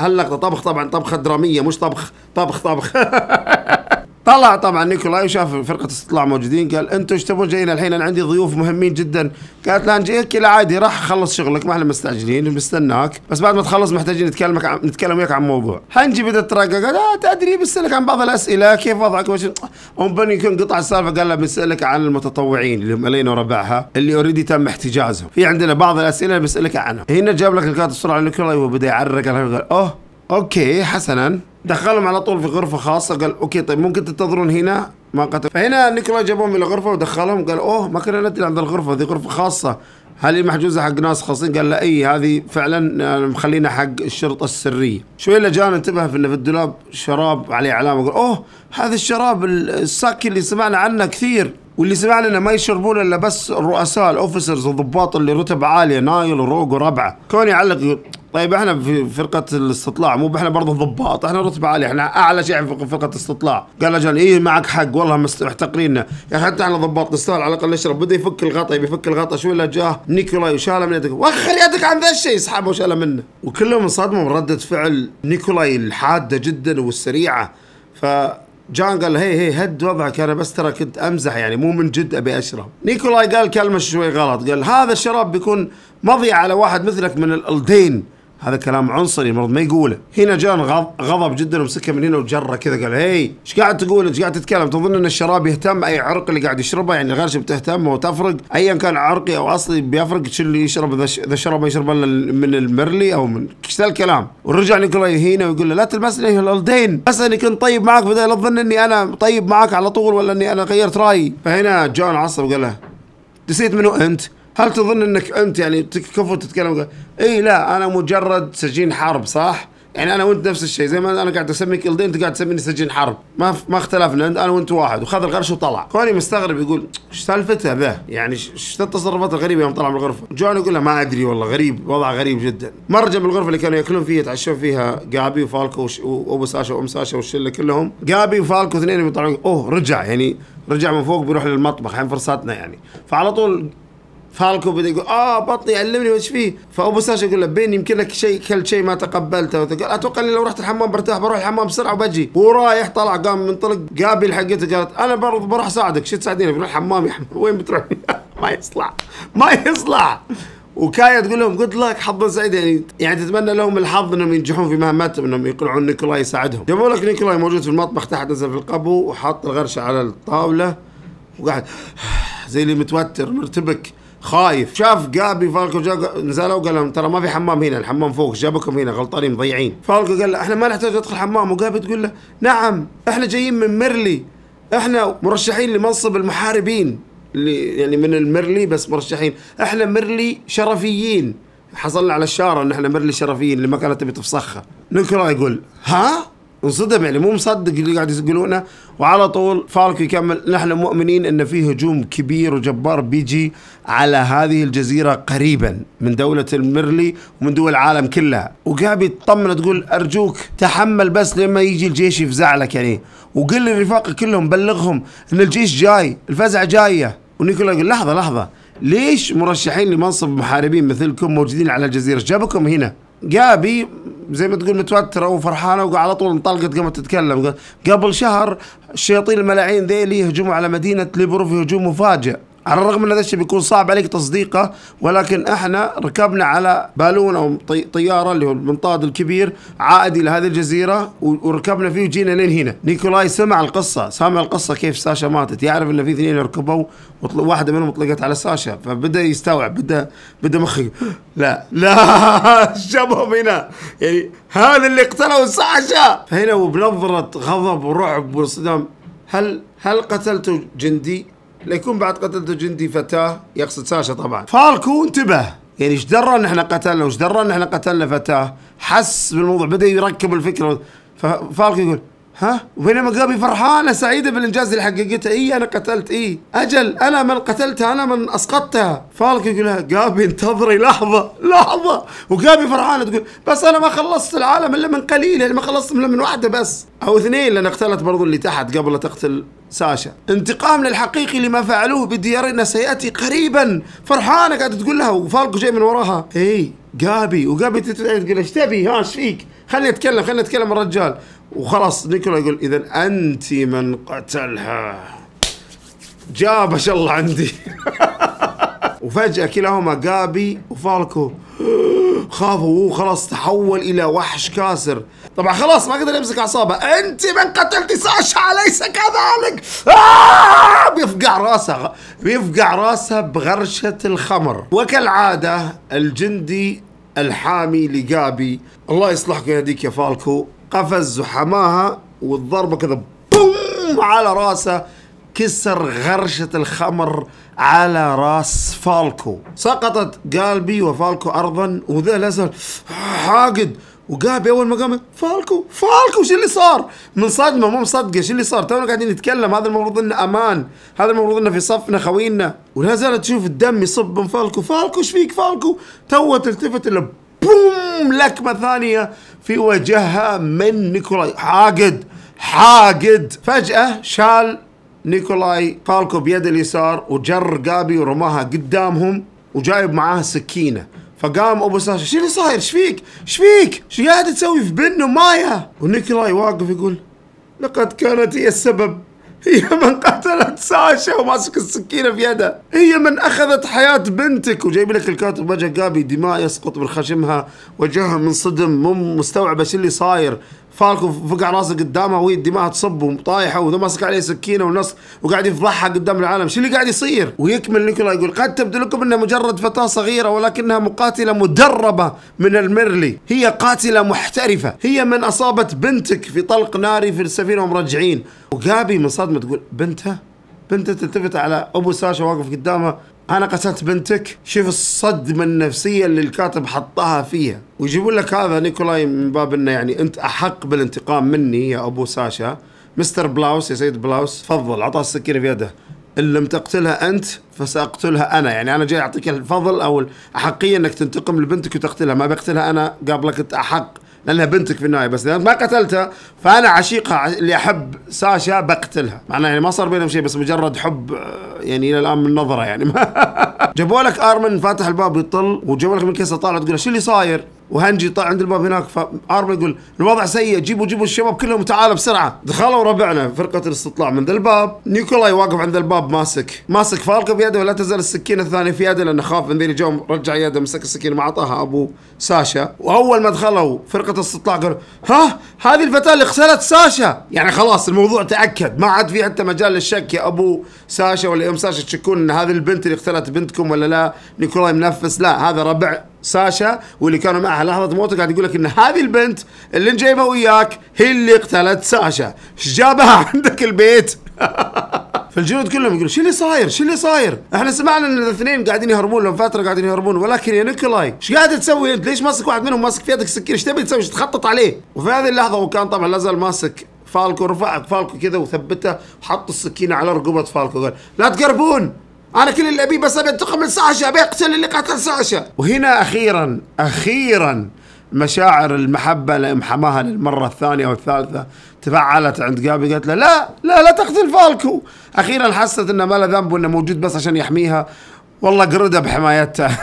Speaker 1: هاللقطة طبخ طبعا طبخة درامية مش طبخ طبخ طبخ. [LAUGHS] طلع طبعا نيكولاي وشاف فرقة استطلاع موجودين قال أنتم إيش تبون؟ جايين الحين أنا عندي ضيوف مهمين جدا. قالت لا نجيك كذا عادي راح خلص شغلك ما إحنا مستعجلين بنستناك بس بعد ما تخلص محتاجين نتكلمك عن نتكلم وياك عن موضوع. حنجي بدأت ترقق قال آه تدري بسألك عن بعض الأسئلة كيف وضعك؟ وش ام بني يكون قطع السالفة قال له بنسالك عن المتطوعين اللي هم الين وربعها اللي already تم احتجازهم. في عندنا بعض الأسئلة بسألك عنها. هنا جاب لك الكاتب بسرعة نيكولاي وبدا يعرق قال أوه okay حسنا. دخلهم على طول في غرفة خاصة قال okay طيب ممكن تنتظرون هنا ما قتل فهنا نيكولاي جابهم إلى غرفة ودخلهم قال أوه ما كنا ندري عند الغرفة ذي غرفة خاصة هل هي محجوزة حق ناس خاصين؟ قال لا اي هذه فعلا آه، مخلينا حق الشرطة السرية. شوي الا جانا انتبه في إنه في الدولاب شراب عليه علامة قال أوه هذا الشراب الساكي اللي سمعنا عنه كثير واللي سمعنا انه ما يشربون إلا بس الرؤساء ال officers الضباط اللي رتب عالية نايل وروق وربعة. كون يعلق طيب إحنا في فرقة الاستطلاع مو إحنا برضه ضباط إحنا رتبه عالية إحنا أعلى شيء في فرقة الاستطلاع. قال أجل إيه معك حق والله محتقريننا. يا أخي حتى إحنا ضباط نستاهل على الأقل نشرب بدأ يفك الغطا يبي يفك الغطا. شو إلا جاه نيكولاي وشاله من يدك. وخر يدك عن ذا الشيء سحبه وشاله منه. وكلهم انصدموا من ردة فعل نيكولاي الحادة جدا والسريعة. ف جان قال hey hey هد وضعك أنا بس ترى كنت أمزح يعني مو من جد أبي أشرب. نيكولاي قال كلمة شوي غلط قال هذا الشراب بيكون مضيع على واحد مثلك من الألدين. هذا كلام عنصري المفروض ما يقوله. هنا جان غضب جدا ومسكه من هنا وجره كذا قال هي إيش قاعد تقول؟ إيش قاعد تتكلم؟ تظن إن الشراب يهتم؟ أي عرق اللي قاعد يشربه؟ يعني الغرش بتهتم وتفرق ايا كان عرقي أو أصلي بيفرق شو اللي يشرب إذا شرب ما يشرب من المرلي أو من إيش ذا الكلام. ورجع نيكولاي يهينه ويقول له لا تلمسني يا الألدين بس اني كنت طيب معك بدل لا تظن إني أنا طيب معك على طول ولا إني أنا غيرت رأيي. فهنا جان عصب وقال له نسيت منو أنت؟ هل تظن انك انت يعني تكفو تتكلم اي لا أنا مجرد سجين حرب صح؟ يعني أنا وأنت نفس الشيء زي ما أنا قاعد اسميك الدين أنت قاعد تسميني سجين حرب. ما ما اختلفنا أنا وأنت واحد. وخذ الغرش وطلع. كوني مستغرب يقول إيش سالفته ذا يعني إيش التصرفات الغريبة يوم طلع من الغرفة؟ جون يقول له ما أدري والله غريب وضع غريب جدا. مر جنب الغرفة اللي كانوا يأكلون فيها يتعشون فيها جابي وفالكو وأبو ساشا وأم ساشا والشلة كلهم. جابي وفالكو اثنين يطلعون أوه رجع يعني رجع من فوق بيروح للمطبخ الحين فرصتنا يعني. فعلى طول فالكو بدا يقول آه بطني يألمني وش فيه. فأبو ساشا يقول له بن يمكن أكلك شيء كل شيء ما تقبلته. قال أتوقع إني لو رحت الحمام برتاح بروح الحمام بسرعة وبجي. ورايح طلع قام منطلق قابي حقته قالت أنا برضه بروح أساعدك شو تساعديني؟ بروح الحمام يا حمام. وين بتروح؟ [LAUGHS] ما يصلح. ما يصلح. وكايا تقول لهم good luck حظا سعيد. يعني يعني تتمنى لهم الحظ إنهم ينجحون في مهمتهم إنهم يقنعون نيكولاي يساعدهم. جابوا لك نيكولاي موجود في المطبخ تحت نزل في القبو وحط الغرشه على الطاولة وقاعد [SIGHS] زي اللي متوتر مرتبك. خايف. شاف جابي فالكو جا نزلوا وقال لهم ترى ما في حمام هنا الحمام فوق جابكم هنا غلطانين مضيعين. فالكو قال له إحنا ما نحتاج ندخل حمام. وجابي تقول له نعم إحنا جايين من ميرلي إحنا مرشحين لمنصب المحاربين اللي يعني من الميرلي بس مرشحين إحنا ميرلي شرفيين. حصلنا على الشاره إن إحنا ميرلي شرفيين اللي ما كانت تبي تفسخها. نيكولا يقول ها؟ انصدم يعني مو مصدق اللي قاعد يقولونه. وعلى طول فالكو يكمل نحن مؤمنين إن في هجوم كبير وجبار بيجي على هذه الجزيرة قريبا من دولة المرلي ومن دول العالم كلها وقابي تطمن تقول أرجوك تحمل بس لما يجي الجيش يفزع لك يعني. وقل لرفاقك كلهم بلغهم إن الجيش جاي الفزعه جاية. ونيكولا يقول لحظة لحظة ليش مرشحين لمنصب محاربين مثلكم موجودين على الجزيرة؟ جابكم هنا. جابي زي ما تقول متوتره وفرحانه وعلى طول انطلقت قامت تتكلم. قبل شهر الشياطين الملاعين ذيلي يهجموا على مدينة ليبرو في هجوم مفاجئ. على الرغم ان هذا الشيء بيكون صعب عليك تصديقه ولكن إحنا ركبنا على بالون أو طيارة اللي هو المنطاد الكبير عائد إلى هذه الجزيرة وركبنا فيه وجينا لين هنا. نيكولاي سمع القصة سمع القصة كيف ساشا ماتت. يعرف إن في اثنين ركبوا واحدة منهم طلقت على ساشا فبدأ يستوعب بدا بدأ مخي لا لا [LAUGHS] شبهم هنا. يعني هذا اللي قتلوا ساشا. فهنا وبنظرة غضب ورعب وصدام هل هل قتلت جندي؟ ليكون بعد قتلته جندي فتاة يقصد ساشا طبعا. فالكو انتبه. يعني إيش درى إن إحنا قتلنا؟ وإيش درى إن إحنا قتلنا فتاة؟ حس بالموضوع بدأ يركب الفكرة. فالكو يقول ها؟ وبينما جابي فرحانه سعيدة بالإنجاز اللي حققته. إي أنا قتلت. إي. أجل أنا من قتلتها أنا من أسقطتها. فالك يقول لها جابي انتظري. لحظة لحظة. وجابي فرحانه تقول بس أنا ما خلصت العالم إلا من قليل يعني ما خلصت إلا من واحدة بس. أو اثنين لأن اقتلت برضو اللي تحت قبل لا تقتل ساشا. انتقامنا الحقيقي لما فعلوه بديارنا سيأتي قريبا. فرحانة قاعدة تقول لها وفالكو جاي من وراها. إي جابي وجابي تقول إيش تبي؟ ها إيش فيك؟ خليني اتكلم خليني اتكلم الرجال. وخلاص نيكولا يقول اذا انت من قتلها. جابش الله عندي. [LAUGHS] وفجأة كلاهما جابي وفالكو. خافوا وخلاص تحول إلى وحش كاسر. طبعا خلاص ما قدر يمسك أعصابه. أنت من قتلت ساشا أليس كذلك؟ آه بيفقع راسه بيفقع راسه بغرشة الخمر. وكالعادة الجندي الحامي لجابي الله يصلحك ويهديك يا فالكو. قفز وحماها والضربة كذا بوم على راسه. كسر غرشة الخمر على راس فالكو. سقطت قابي وفالكو أرضا وذا نزل حاقد وقابي أول ما قام فالكو فالكو شو اللي صار؟ منصدمة مو مصدقه شو اللي صار؟ تونا قاعدين نتكلم هذا المفروض إنه أمان، هذا المفروض إنه في صفنا خوينا، ولا زالت تشوف الدم يصب من فالكو، فالكو إيش فيك فالكو؟ تو تلتفت الا بوم لكمة ثانية في وجهها من نيكولاي حاقد حاقد فجأة شال نيكولاي فالكو بيده اليسار وجر قابي ورماها قدامهم وجايب معاه سكينة فقام أبو ساشا شو اللي صاير؟ إيش فيك إيش فيك إيش قاعد تسوي في بن ومايا ونيكولاي واقف يقول لقد كانت هي السبب. هي من قتلت ساشا وماسك السكينة في يده هي من أخذت حياة بنتك. وجايب لك الكاتب وجه قابي دماء يسقط من خشمها وجهها منصدم. مو مستوعبة شو اللي صاير. فالكو فقع راسه قدامها وهي الدماء تصب وطايحة وذا ماسك عليه سكينة ونص وقاعد يفضحها قدام العالم. شو اللي قاعد يصير؟ ويكمل نيكولا يقول قد تبدو لكم إنها مجرد فتاة صغيرة ولكنها مقاتلة مدربة من الميرلي. هي قاتلة محترفة. هي من أصابت بنتك في طلق ناري في السفينة ومرجعين وقابي منصدمة تقول بنتها بنتها تلتفت على أبو ساشا واقف قدامها أنا قتلت بنتك؟ شوف الصدمة النفسية اللي الكاتب حطها فيها. ويجيبون لك هذا نيكولاي من باب إنه يعني أنت أحق بالانتقام مني يا أبو ساشا. مستر بلاوس يا سيد بلاوس تفضل عطاه السكينة في يده إن لم تقتلها أنت فسأقتلها أنا. يعني أنا جاي أعطيك الفضل أو الأحقية إنك تنتقم لبنتك وتقتلها. ما بقتلها أنا قبلك أنت أحق. لأنها بنتك في النهاية بس ما قتلتها فأنا عشيقها اللي أحب ساشا بقتلها. معناه يعني ما صار بينهم شيء بس مجرد حب آه، يعني إلى الآن من نظرة يعني. [LAUGHS] جابوا لك آرمن فاتح الباب يطل وجابوا لك من كيسة طالع تقول شو اللي صاير؟ وهنجي طلع عند الباب هناك فارمن يقول الوضع سيء جيبوا جيبوا الشباب كلهم تعالوا بسرعة. دخلوا ربعنا فرقة الاستطلاع من ذا الباب. نيكولاي واقف عند الباب ماسك. ماسك فالكو بيده ولا تزال السكينة الثانية في يده لأنه خاف من ذي اللي رجع يده مسك السكينة ما أعطاها. أبو ساشا وأول ما دخلوا فرقة الاستطلاع قالوا ها هذه الفتاة اللي اغتالت ساشا. يعني خلاص الموضوع تأكد. ما عاد في حتى مجال للشك يا أبو ساشا ولا أم ساشا تشكون إن هذه البنت اللي اغتالت بنتكم ولا لا. نيكولاي منفس لا هذا ربع ساشا واللي كانوا معها لحظة موته قاعد يقول لك إن هذه البنت اللي جايبها وياك هي اللي قتلت ساشا. إيش جابها [LAUGHS] عندك البيت؟ [LAUGHS] فالجنود كلهم يقولوا شو اللي صاير؟ شو اللي صاير؟ إحنا سمعنا إن الاثنين قاعدين يهربون لهم فترة قاعدين يهربون ولكن يا نيكولاي إيش قاعد تسوي أنت؟ ليش ماسك واحد منهم ماسك في يدك السكين إيش تبي تسوي؟ تخطط عليه؟ وفي هذه اللحظة وكان طبعا لازال ماسك فالكو رفع فالكو كذا وثبته وحط السكينة على رقبة فالكو قال لا تقربون! أنا كل اللي أبيه بس أبي أنتقم من ساشا ابي أقتل اللي قتل ساشا وهنا أخيرا أخيرا مشاعر المحبة لام حماها للمرة الثانية والثالثه تفعلت عند جابي قالت له لا لا لا تقتل فالكو. أخيرا حست إنه ما له ذنب وإنه موجود بس عشان يحميها. والله قردها بحمايتها.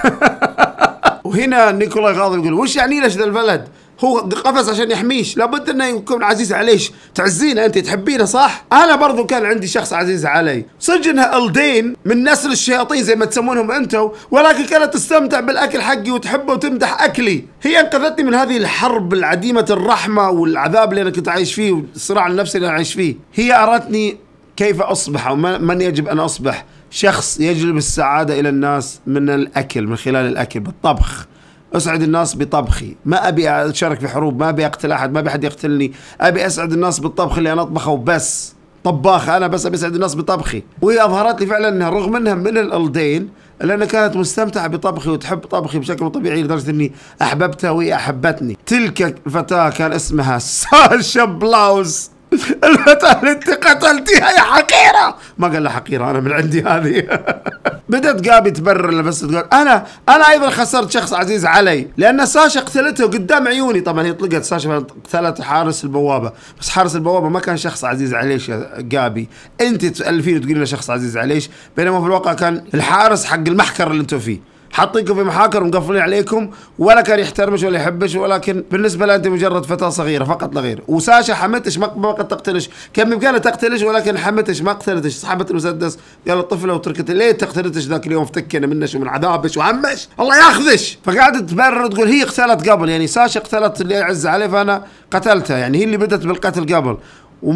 Speaker 1: [LAUGHS] وهنا نيكولاي غاضب يقول وش يعني ليش ذا البلد؟ هو قفز عشان يحميش. لابد إنه يكون عزيز عليش. تعزينه أنت تحبينه صح؟ أنا برضو كان عندي شخص عزيز علي. صدق انها ألدين من نسل الشياطين زي ما تسمونهم أنتم ولكن كانت تستمتع بالأكل حقي وتحبه وتمدح أكلي. هي أنقذتني من هذه الحرب العديمة الرحمة والعذاب اللي أنا كنت عايش فيه والصراع النفسي اللي أنا عايش فيه. هي أرتني كيف أصبح أو من يجب أن أصبح شخص يجلب السعادة إلى الناس من الأكل من خلال الأكل بالطبخ. أسعد الناس بطبخي. ما أبي أشارك في حروب ما أبي أقتل أحد ما أبي أحد يقتلني. أبي أسعد الناس بالطبخ اللي أنا أطبخه وبس. طباخ أنا بس أبي أسعد الناس بطبخي. وهي أظهرت لي فعلا إنها رغم إنها من الألدين لأنها كانت مستمتعة بطبخي وتحب طبخي بشكل طبيعي لدرجة إني أحببتها وهي أحبتني. تلك الفتاه كان اسمها ساشا بلاوز. [LAUGHS] الفتاة اللي انت قتلتيها يا حقيرة. ما قال لها حقيرة أنا من عندي هذه. [LAUGHS] بدأت قابي تبرر بس تقول أنا أنا أيضا خسرت شخص عزيز علي لأن ساشا قتلته قدام عيوني. طبعا هي طلقت ساشا قتلت حارس البوابة. بس حارس البوابة ما كان شخص عزيز عليش يا قابي. أنت تألفين وتقولين له شخص عزيز عليش. بينما في الواقع كان الحارس حق المحكر اللي أنتم فيه. حاطينكم في محاكر ومقفلين عليكم ولا كان يحترمش ولا يحبش ولكن بالنسبة له انت مجرد فتاة صغيرة فقط لا غير. وساشا حمتش ما قد تقتلش. كان بامكانها تقتلش ولكن حمتش ما قتلتش. سحبت المسدس قال الطفله وتركت ليه تقتلتش ذاك اليوم؟ افتكنا منش ومن عذابش وهمش الله ياخذش. فقعدت تبرر تقول هي قتلت قبل. يعني ساشا قتلت اللي يعز عليه فأنا قتلتها. يعني هي اللي بدت بالقتل قبل. و...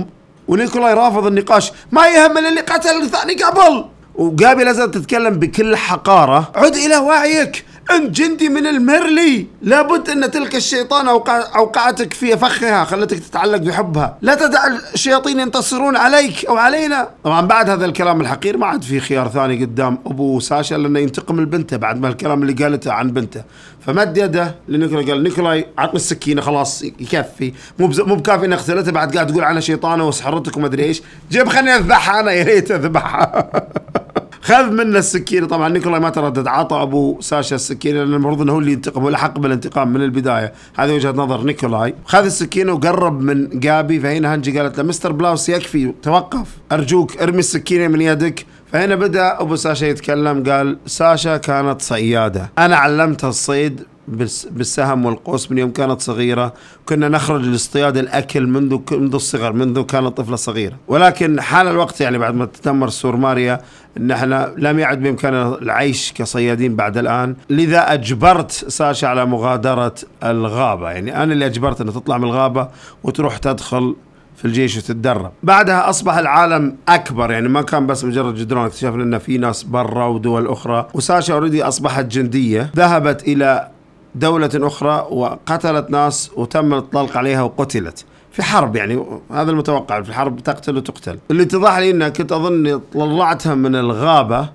Speaker 1: ونيكولاي رافض النقاش. ما يهم اللي قتل الثاني قبل. وقابي لازالت تتكلم بكل حقارة. عد إلى وعيك. انت جندي من المرلي. لابد ان تلك الشيطان أوقع أوقعتك في فخها خلتك تتعلق بحبها. لا تدع الشياطين ينتصرون عليك أو علينا. طبعا بعد هذا الكلام الحقير ما عاد في خيار ثاني قدام أبو ساشا لأنه ينتقم لبنته بعد ما الكلام اللي قالته عن بنته. فمد يده لنيكولاي قال نيكولاي عطني السكينة خلاص يكفي. مو مو بكافي إنك قتلته بعد قاعد تقول عنها شيطانة وسحرتك وما أدري إيش. جيب خليني أذبحها أنا يا ريت أذبحها. [LAUGHS] خذ منه السكينة. طبعا نيكولاي ما تردد عطى أبو ساشا السكينة لأن المفروض إنه هو اللي ينتقم هو الاحق بالانتقام من البداية. هذه وجهة نظر نيكولاي. خذ السكينة وقرب من جابي فهنا هانجي قالت له مستر بلاوس يكفي توقف أرجوك ارمي السكينة من يدك. فهنا بدأ أبو ساشا يتكلم قال ساشا كانت صيادة. أنا علمتها الصيد بالسهم والقوس من يوم كانت صغيرة. كنا نخرج لاصطياد الأكل منذ منذ الصغر منذ كانت طفلة صغيرة. ولكن حان الوقت يعني بعد ما تدمر سور ماريا ان إحنا لم يعد بامكاننا العيش كصيادين بعد الآن. لذا أجبرت ساشا على مغادرة الغابة. يعني أنا اللي أجبرت إنها تطلع من الغابة وتروح تدخل في الجيش وتتدرب. بعدها أصبح العالم أكبر. يعني ما كان بس مجرد جدران اكتشفنا أن في ناس برا ودول أخرى. وساشا أوريدي أصبحت جندية. ذهبت إلى دولة أخرى وقتلت ناس وتم الطلق عليها وقتلت. في حرب يعني هذا المتوقع. في الحرب تقتل وتقتل. اللي اتضح لي إنها كنت أظن طلعتها من الغابة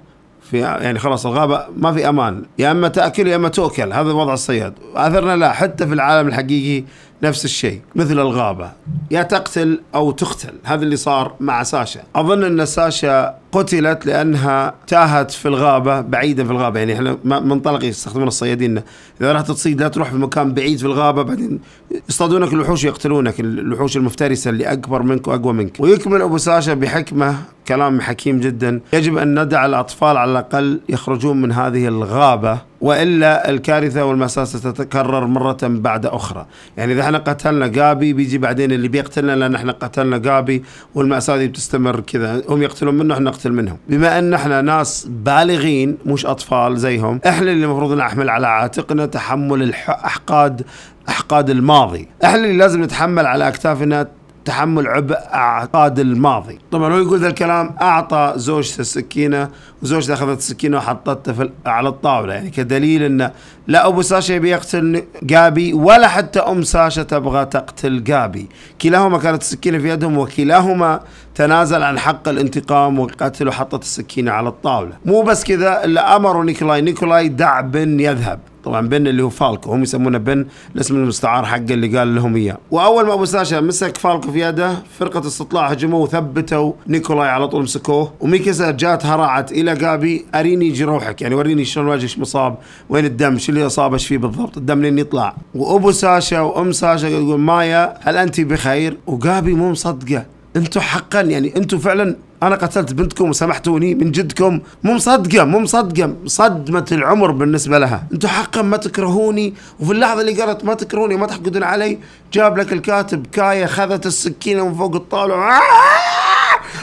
Speaker 1: في يعني خلاص الغابة ما في أمان. يا إما تأكل يا إما تؤكل. هذا وضع الصياد. اثرنا لا حتى في العالم الحقيقي نفس الشيء مثل الغابة. يا تقتل أو تقتل. هذا اللي صار مع ساشا. أظن أن ساشا قتلت لأنها تاهت في الغابة بعيدة في الغابة. يعني إحنا منطلق يستخدمون الصيادين. إذا رحت تصيد لا تروح في مكان بعيد في الغابة بعدين يصطادونك الوحوش يقتلونك الوحوش المفترسة اللي أكبر منك وأقوى منك. ويكمل أبو ساشا بحكمة كلام حكيم جدا. يجب أن ندع الأطفال على الأقل يخرجون من هذه الغابة وإلا الكارثة والماساه ستتكرر مرة بعد أخرى، يعني إذا إحنا قتلنا جابي بيجي بعدين اللي بيقتلنا لأن إحنا قتلنا جابي والمأساة دي بتستمر كذا، هم يقتلون منه إحنا نقتل منهم، بما أن إحنا ناس بالغين مش أطفال زيهم، إحنا اللي المفروض نحمل على عاتقنا تحمل الاحقاد أحقاد الماضي، إحنا اللي لازم نتحمل على أكتافنا تحمل عبء أعقاد الماضي. طبعا هو يقول ذا الكلام أعطى زوجته السكينة وزوجته اخذت السكينة وحطتها في على الطاولة. يعني كدليل إنه لا أبو ساشا يبي يقتل جابي ولا حتى أم ساشا تبغى تقتل جابي. كلاهما كانت السكينة في يدهم وكلاهما تنازل عن حق الانتقام وقتل وحطت السكينة على الطاولة. مو بس كذا إلا امروا نيكولاي. نيكولاي دع بن يذهب. طبعا بن اللي هو فالكو. هم يسمونه بن الاسم المستعار حقه اللي قال لهم إياه. وأول ما أبو ساشا مسك فالكو في يده فرقة استطلاع هجموا وثبتوا نيكولاي على طول مسكوه. وميكاسا جات هرعت إلى جابي أريني جروحك يعني وريني شلون وجهك مصاب وين الدم شو اللي اصابك فيه بالضبط. الدم لين يطلع. وأبو ساشا وأم ساشا يقول مايا هل أنت بخير؟ وجابي مو مصدقة. أنتم حقا يعني أنتم فعلا أنا قتلت بنتكم وسامحتوني من جدكم. مو مصدقة مو مصدقة صدمة العمر بالنسبة لها. أنتم حقا ما تكرهوني وفي اللحظة اللي قالت ما تكرهوني ما تحقدون علي جاب لك الكاتب كايا خذت السكينة من فوق الطاولة. آه!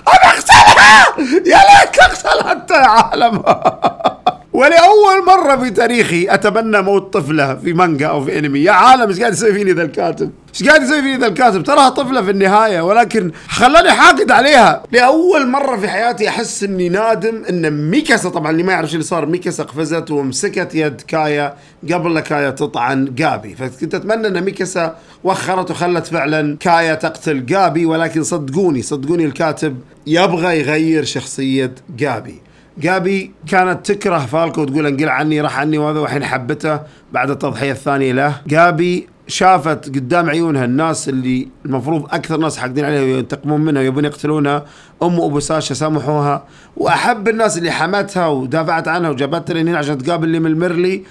Speaker 1: أنا أقتلها! يا ليت اقتلها انت يا عالم. [LAUGHS] ولأول مرة في تاريخي أتبنى موت طفلة في مانجا أو في أنمي يا عالم إيش قاعد يسوي فيني ذا الكاتب؟ إيش قاعد يسوي فيني ذا الكاتب؟ تراها طفلة في النهاية ولكن خلاني حاقد عليها. لأول مرة في حياتي أحس إني نادم إن ميكاسا طبعا اللي ما يعرف اللي صار ميكاسا قفزت ومسكت يد كايا قبل لا كايا تطعن جابي فكنت أتمنى إن ميكاسا وخرت وخلت فعلا كايا تقتل جابي ولكن صدقوني صدقوني الكاتب يبغى يغير شخصية جابي جابي كانت تكره فالكو وتقول انقل عني راح عني وهذا والحين حبته بعد التضحية الثانية له. جابي شافت قدام عيونها الناس اللي المفروض أكثر ناس حاقدين عليها وينتقمون منها ويبون يقتلونها أم وابو ساشا سامحوها. وأحب الناس اللي حمتها ودافعت عنها وجابتها لهنا عشان تقابل اللي من المرلي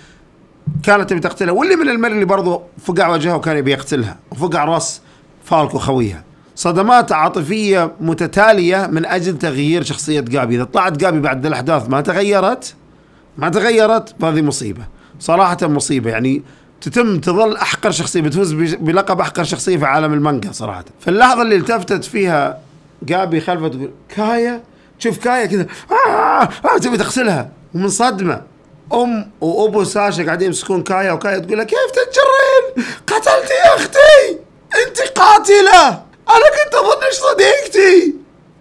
Speaker 1: كانت تبي تقتلها. واللي من المرلي برضو فقع وجهها وكان يبي يقتلها وفقع رأس فالكو خويها. صدمات عاطفية متتالية من أجل تغيير شخصية جابي. إذا طلعت جابي بعد الأحداث ما تغيرت ما تغيرت فهذه مصيبة. صراحة مصيبة. يعني تتم تظل أحقر شخصية بتفوز بلقب أحقر شخصية في عالم المانجا صراحة. في اللحظة اللي التفتت فيها جابي خلفها تقول كايا؟ شوف كايا كذا آه آه تبي تغسلها؟ ومن صدمة أم وأبو ساشا قاعدين يمسكون كايا وكايا تقول لها كيف تتجرين قتلتي أختي! أنت قاتلة! أنا كنت اظنك صديقتي.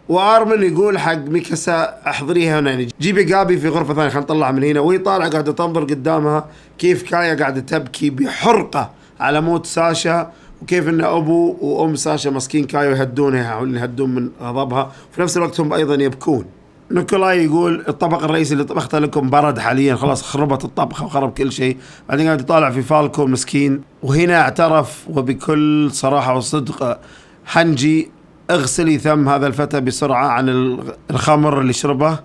Speaker 1: وارمن يقول حق ميكاسا احضريها هنا يعني جيبي جابي في غرفة ثانية خلينا نطلع من هنا. وهي طالعة قاعدة تنظر قدامها كيف كايا قاعدة تبكي بحرقة على موت ساشا وكيف إن أبو وأم ساشا مسكين كايو يهدونها يحاولون يهدون من غضبها. وفي نفس الوقت هم أيضا يبكون. نيكولاي يقول الطبق الرئيسي اللي طبخته لكم برد حاليا خلاص خربت الطبخة وخرب كل شيء. بعدين قاعد يطالع في فالكو مسكين. وهنا اعترف وبكل صراحة وصدق حنجي اغسلي ثم هذا الفتى بسرعة عن الخمر اللي شربه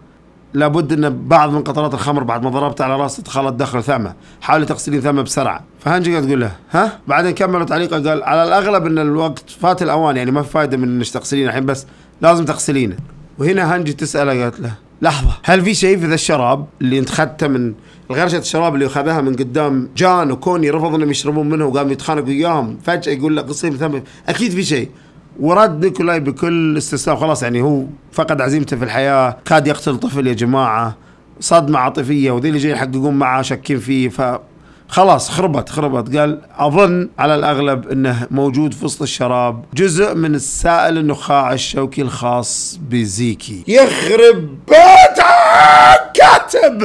Speaker 1: لابد إن بعض من قطرات الخمر بعد ما ضربت على رأسه تخلط داخل ثمه. حاولي تغسلين ثمه بسرعة. فهنجي قاعد تقول له ها؟ بعدين كملوا تعليقه قال على الأغلب إن الوقت فات الأوان يعني ما في فايدة من إنك تغسلين الحين بس لازم تغسلينه. وهنا هنجي تسأله قالت له لحظة هل في شيء في ذا الشراب اللي أنت اخذته من الغرشة الشراب اللي أخذها من قدام جان وكوني رفضوا إنهم يشربون منه وقام يتخانقوا وياهم؟ فجأة يقول له غسلين ثم أكيد في شيء. ورد نيكولاي بكل استسلام. خلاص يعني هو فقد عزيمته في الحياة كاد يقتل طفل يا جماعة صدمة عاطفية وذي اللي جاي يحققون معاه شاكين فيه. ف خلاص خربت خربت. قال أظن على الأغلب إنه موجود في وسط الشراب جزء من السائل النخاع الشوكي الخاص بزيكي. يخرب بيتك كاتب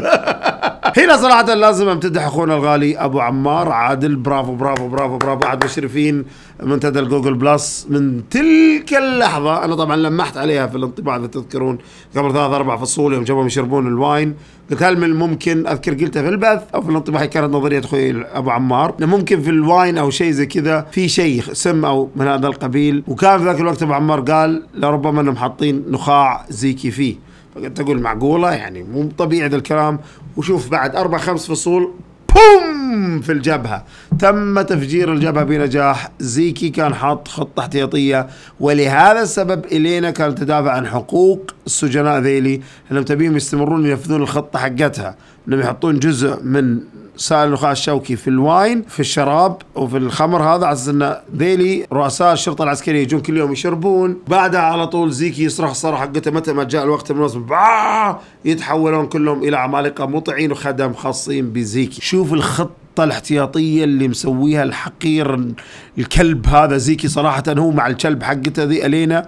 Speaker 1: [LAUGHS] هنا صراحة لازم أمتدح أخونا الغالي أبو عمار عادل. برافو برافو برافو برافو. أحد مشرفين منتدى ال Google Plus من تلك اللحظة. أنا طبعا لمحت عليها في الانطباع إذا تذكرون قبل ثلاث أربع فصول يوم جابهم يشربون ال wine. قلت هل من الممكن أذكر قلتها في البث؟ أو في الانطباع كانت نظرية أخوي أبو عمار. إنه ممكن في ال wine أو شيء زي كذا في شيء سم أو من هذا القبيل. وكان في ذاك الوقت أبو عمار قال لربما إنهم حاطين نخاع زيكي فيه. فقلت أقول معقولة؟ يعني مو طبيعي ذا الكلام. وشوف بعد أربع خمس فصول boom في الجبهة. تم تفجير الجبهة بنجاح. زيكي كان حاط خطة احتياطية ولهذا السبب إلينا كانت تدافع عن حقوق السجناء ذيلي. لأنهم تبيهم يستمرون ينفذون الخطة حقتها. أنهم يحطون جزء من سائل النخاع الشوكي في ال wine في الشراب وفي الخمر هذا على أساس إن ذيلي رؤساء الشرطة العسكرية يجون كل يوم يشربون. بعدها على طول زيكي يصرخ الصرخه حقته متى ما جاء الوقت المناسب يتحولون كلهم إلى عمالقة مطيعين وخدم خاصين بزيكي. شوف الخطة الاحتياطية اللي مسويها الحقير الكلب هذا. زيكي صراحة هو مع الكلب حقته ذي الينا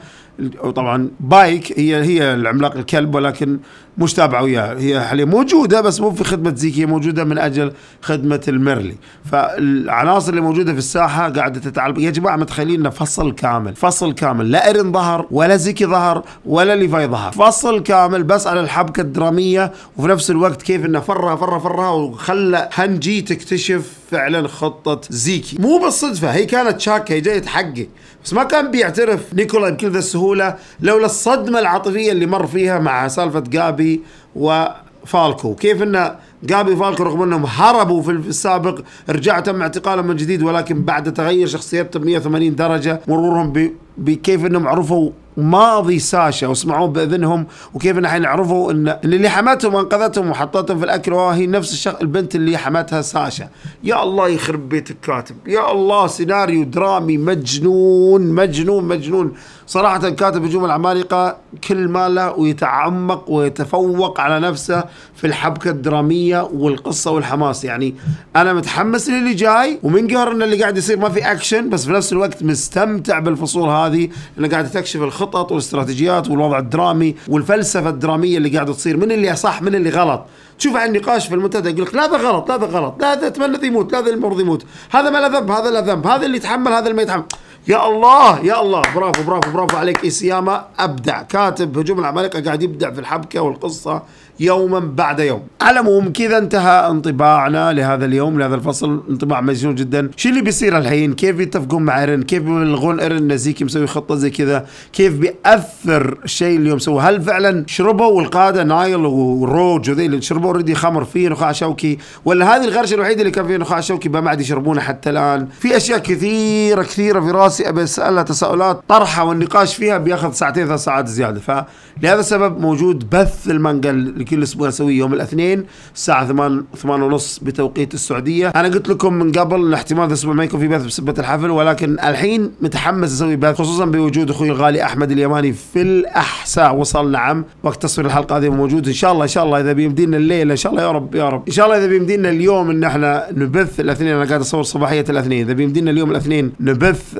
Speaker 1: طبعا بايك هي هي العملاق الكلب ولكن مش تابعه وياه. هي حاليا موجودة بس مو في خدمة زيكي موجودة من أجل خدمة المارلي فالعناصر اللي موجودة في الساحة قاعدة تتألق. يا جماعة متخيلين فصل كامل. فصل كامل. لا ايرن ظهر ولا زيكي ظهر ولا ليفاي ظهر. فصل كامل بس على الحبكة الدرامية وفي نفس الوقت كيف إنه فرها فرها فرها وخلى هنجي تكتشف فعلا خطة زيكي. مو بالصدفة هي كانت شاكة هي جاية تحقق. بس ما كان بيعترف نيكولا بكل ذا السهولة لولا الصدمة العاطفية اللي مر فيها مع سالفة جابي وفالكو. كيف إن جابي فالكو رغم إنهم هربوا في السابق رجع تم اعتقالهم من جديد ولكن بعد تغير شخصيتهم 180 درجة مرورهم بكيف إنهم عرفوا ماضي ساشا وسمعوه بأذنهم وكيف ان الحين عرفوا إن اللي حمتهم وانقذتهم وحطتهم في الأكل وهي نفس الشخص البنت اللي حمتها ساشا. يا الله يخرب بيت الكاتب. يا الله سيناريو درامي مجنون مجنون مجنون. صراحة كاتب هجوم العمالقة كل ما له ويتعمق ويتفوق على نفسه في الحبكة الدرامية والقصة والحماس. يعني أنا متحمس للي جاي ومن قهر إن اللي قاعد يصير ما في أكشن بس في نفس الوقت مستمتع بالفصول هذه اللي قاعد تكشف الخطط والاستراتيجيات والوضع الدرامي والفلسفة الدرامية اللي قاعدة تصير. من اللي صح من اللي غلط؟ تشوف عن نقاش في المنتدى يقول لك لا ذا غلط لا ذا غلط لا ذا اتمنى يموت لا ذا المفروض يموت. هذا ما له ذنب هذا له ذنب هذا اللي يتحمل هذا اللي ما يتحمل. يا الله يا الله. برافو برافو برافو عليك. إيساياما أبدع. كاتب هجوم العمالقة قاعد يبدع في الحبكة والقصة. يوما بعد يوم. على العموم كذا انتهى انطباعنا لهذا اليوم لهذا الفصل. انطباع مجنون جدا. شو اللي بيصير الحين؟ كيف يتفقون مع إيرن؟ كيف يلغون إيرن إن زيكي مسوي خطة زي كذا؟ كيف بيأثر الشيء اللي يوم سووه هل فعلا شربوا القاده نايل وروج وذي شربوا already خمر فيه نخاع شوكي؟ ولا هذه الغرشة الوحيدة اللي كان فيها نخاع شوكي ما عاد يشربونها حتى الآن؟ في أشياء كثيرة كثيرة في راسي أبي أسألها تساؤلات طرحها والنقاش فيها بياخذ ساعتين ثلاث ساعات زيادة. فلهذا السبب موجود بث المانجا كل أسبوع اسويه يوم الاثنين الساعة 8 8 ونص بتوقيت السعودية. أنا قلت لكم من قبل إن احتمال الأسبوع ما يكون في بث بسبة الحفل ولكن الحين متحمس أسوي بث خصوصا بوجود أخوي الغالي أحمد اليماني في الأحساء وصل نعم وقت تصوير الحلقة هذه موجود. إن شاء الله إن شاء الله إذا بيمدينا الليلة إن شاء الله يا رب يا رب. إن شاء الله إذا بيمدينا اليوم إن إحنا نبث الاثنين. أنا قاعد أصور صباحية الاثنين. إذا بيمدينا اليوم الاثنين نبث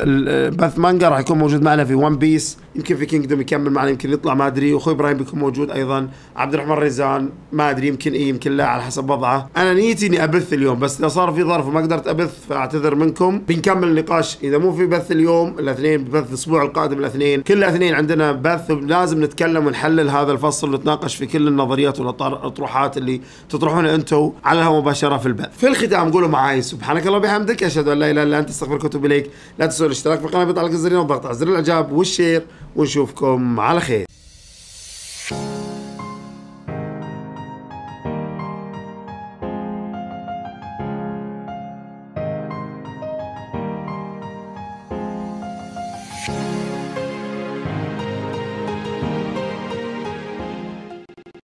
Speaker 1: بث مانجا راح يكون موجود معنا في One Piece يمكن في Kingdom يكمل معنا يمكن يطلع ما أدري. وأخوي إبراهيم بيكون موجود أيضا. عبد الرحمن ريزان ما أدري يمكن إيه يمكن لا على حسب وضعه. أنا نيتي إني أبث اليوم بس إذا صار في ظرف وما قدرت أبث فأعتذر منكم. بنكمل النقاش. إذا مو في بث اليوم الاثنين بث الأسبوع القادم الاثنين. كل الاثنين عندنا بث لازم نتكلم ونحلل هذا الفصل ونتناقش في كل النظريات والاطروحات اللي تطرحونها أنتم على الهواء مباشرة في البث. في الختام قولوا معاي. سبحانك اللهم وبحمدك أشهد أن لا إله إلا أنت أستغفرك وأتوب إليك. لا تنسوا الاشتراك في القناة بضغط الزرين والضغط على زر الإعجاب والشير. ونشوفكم على خير.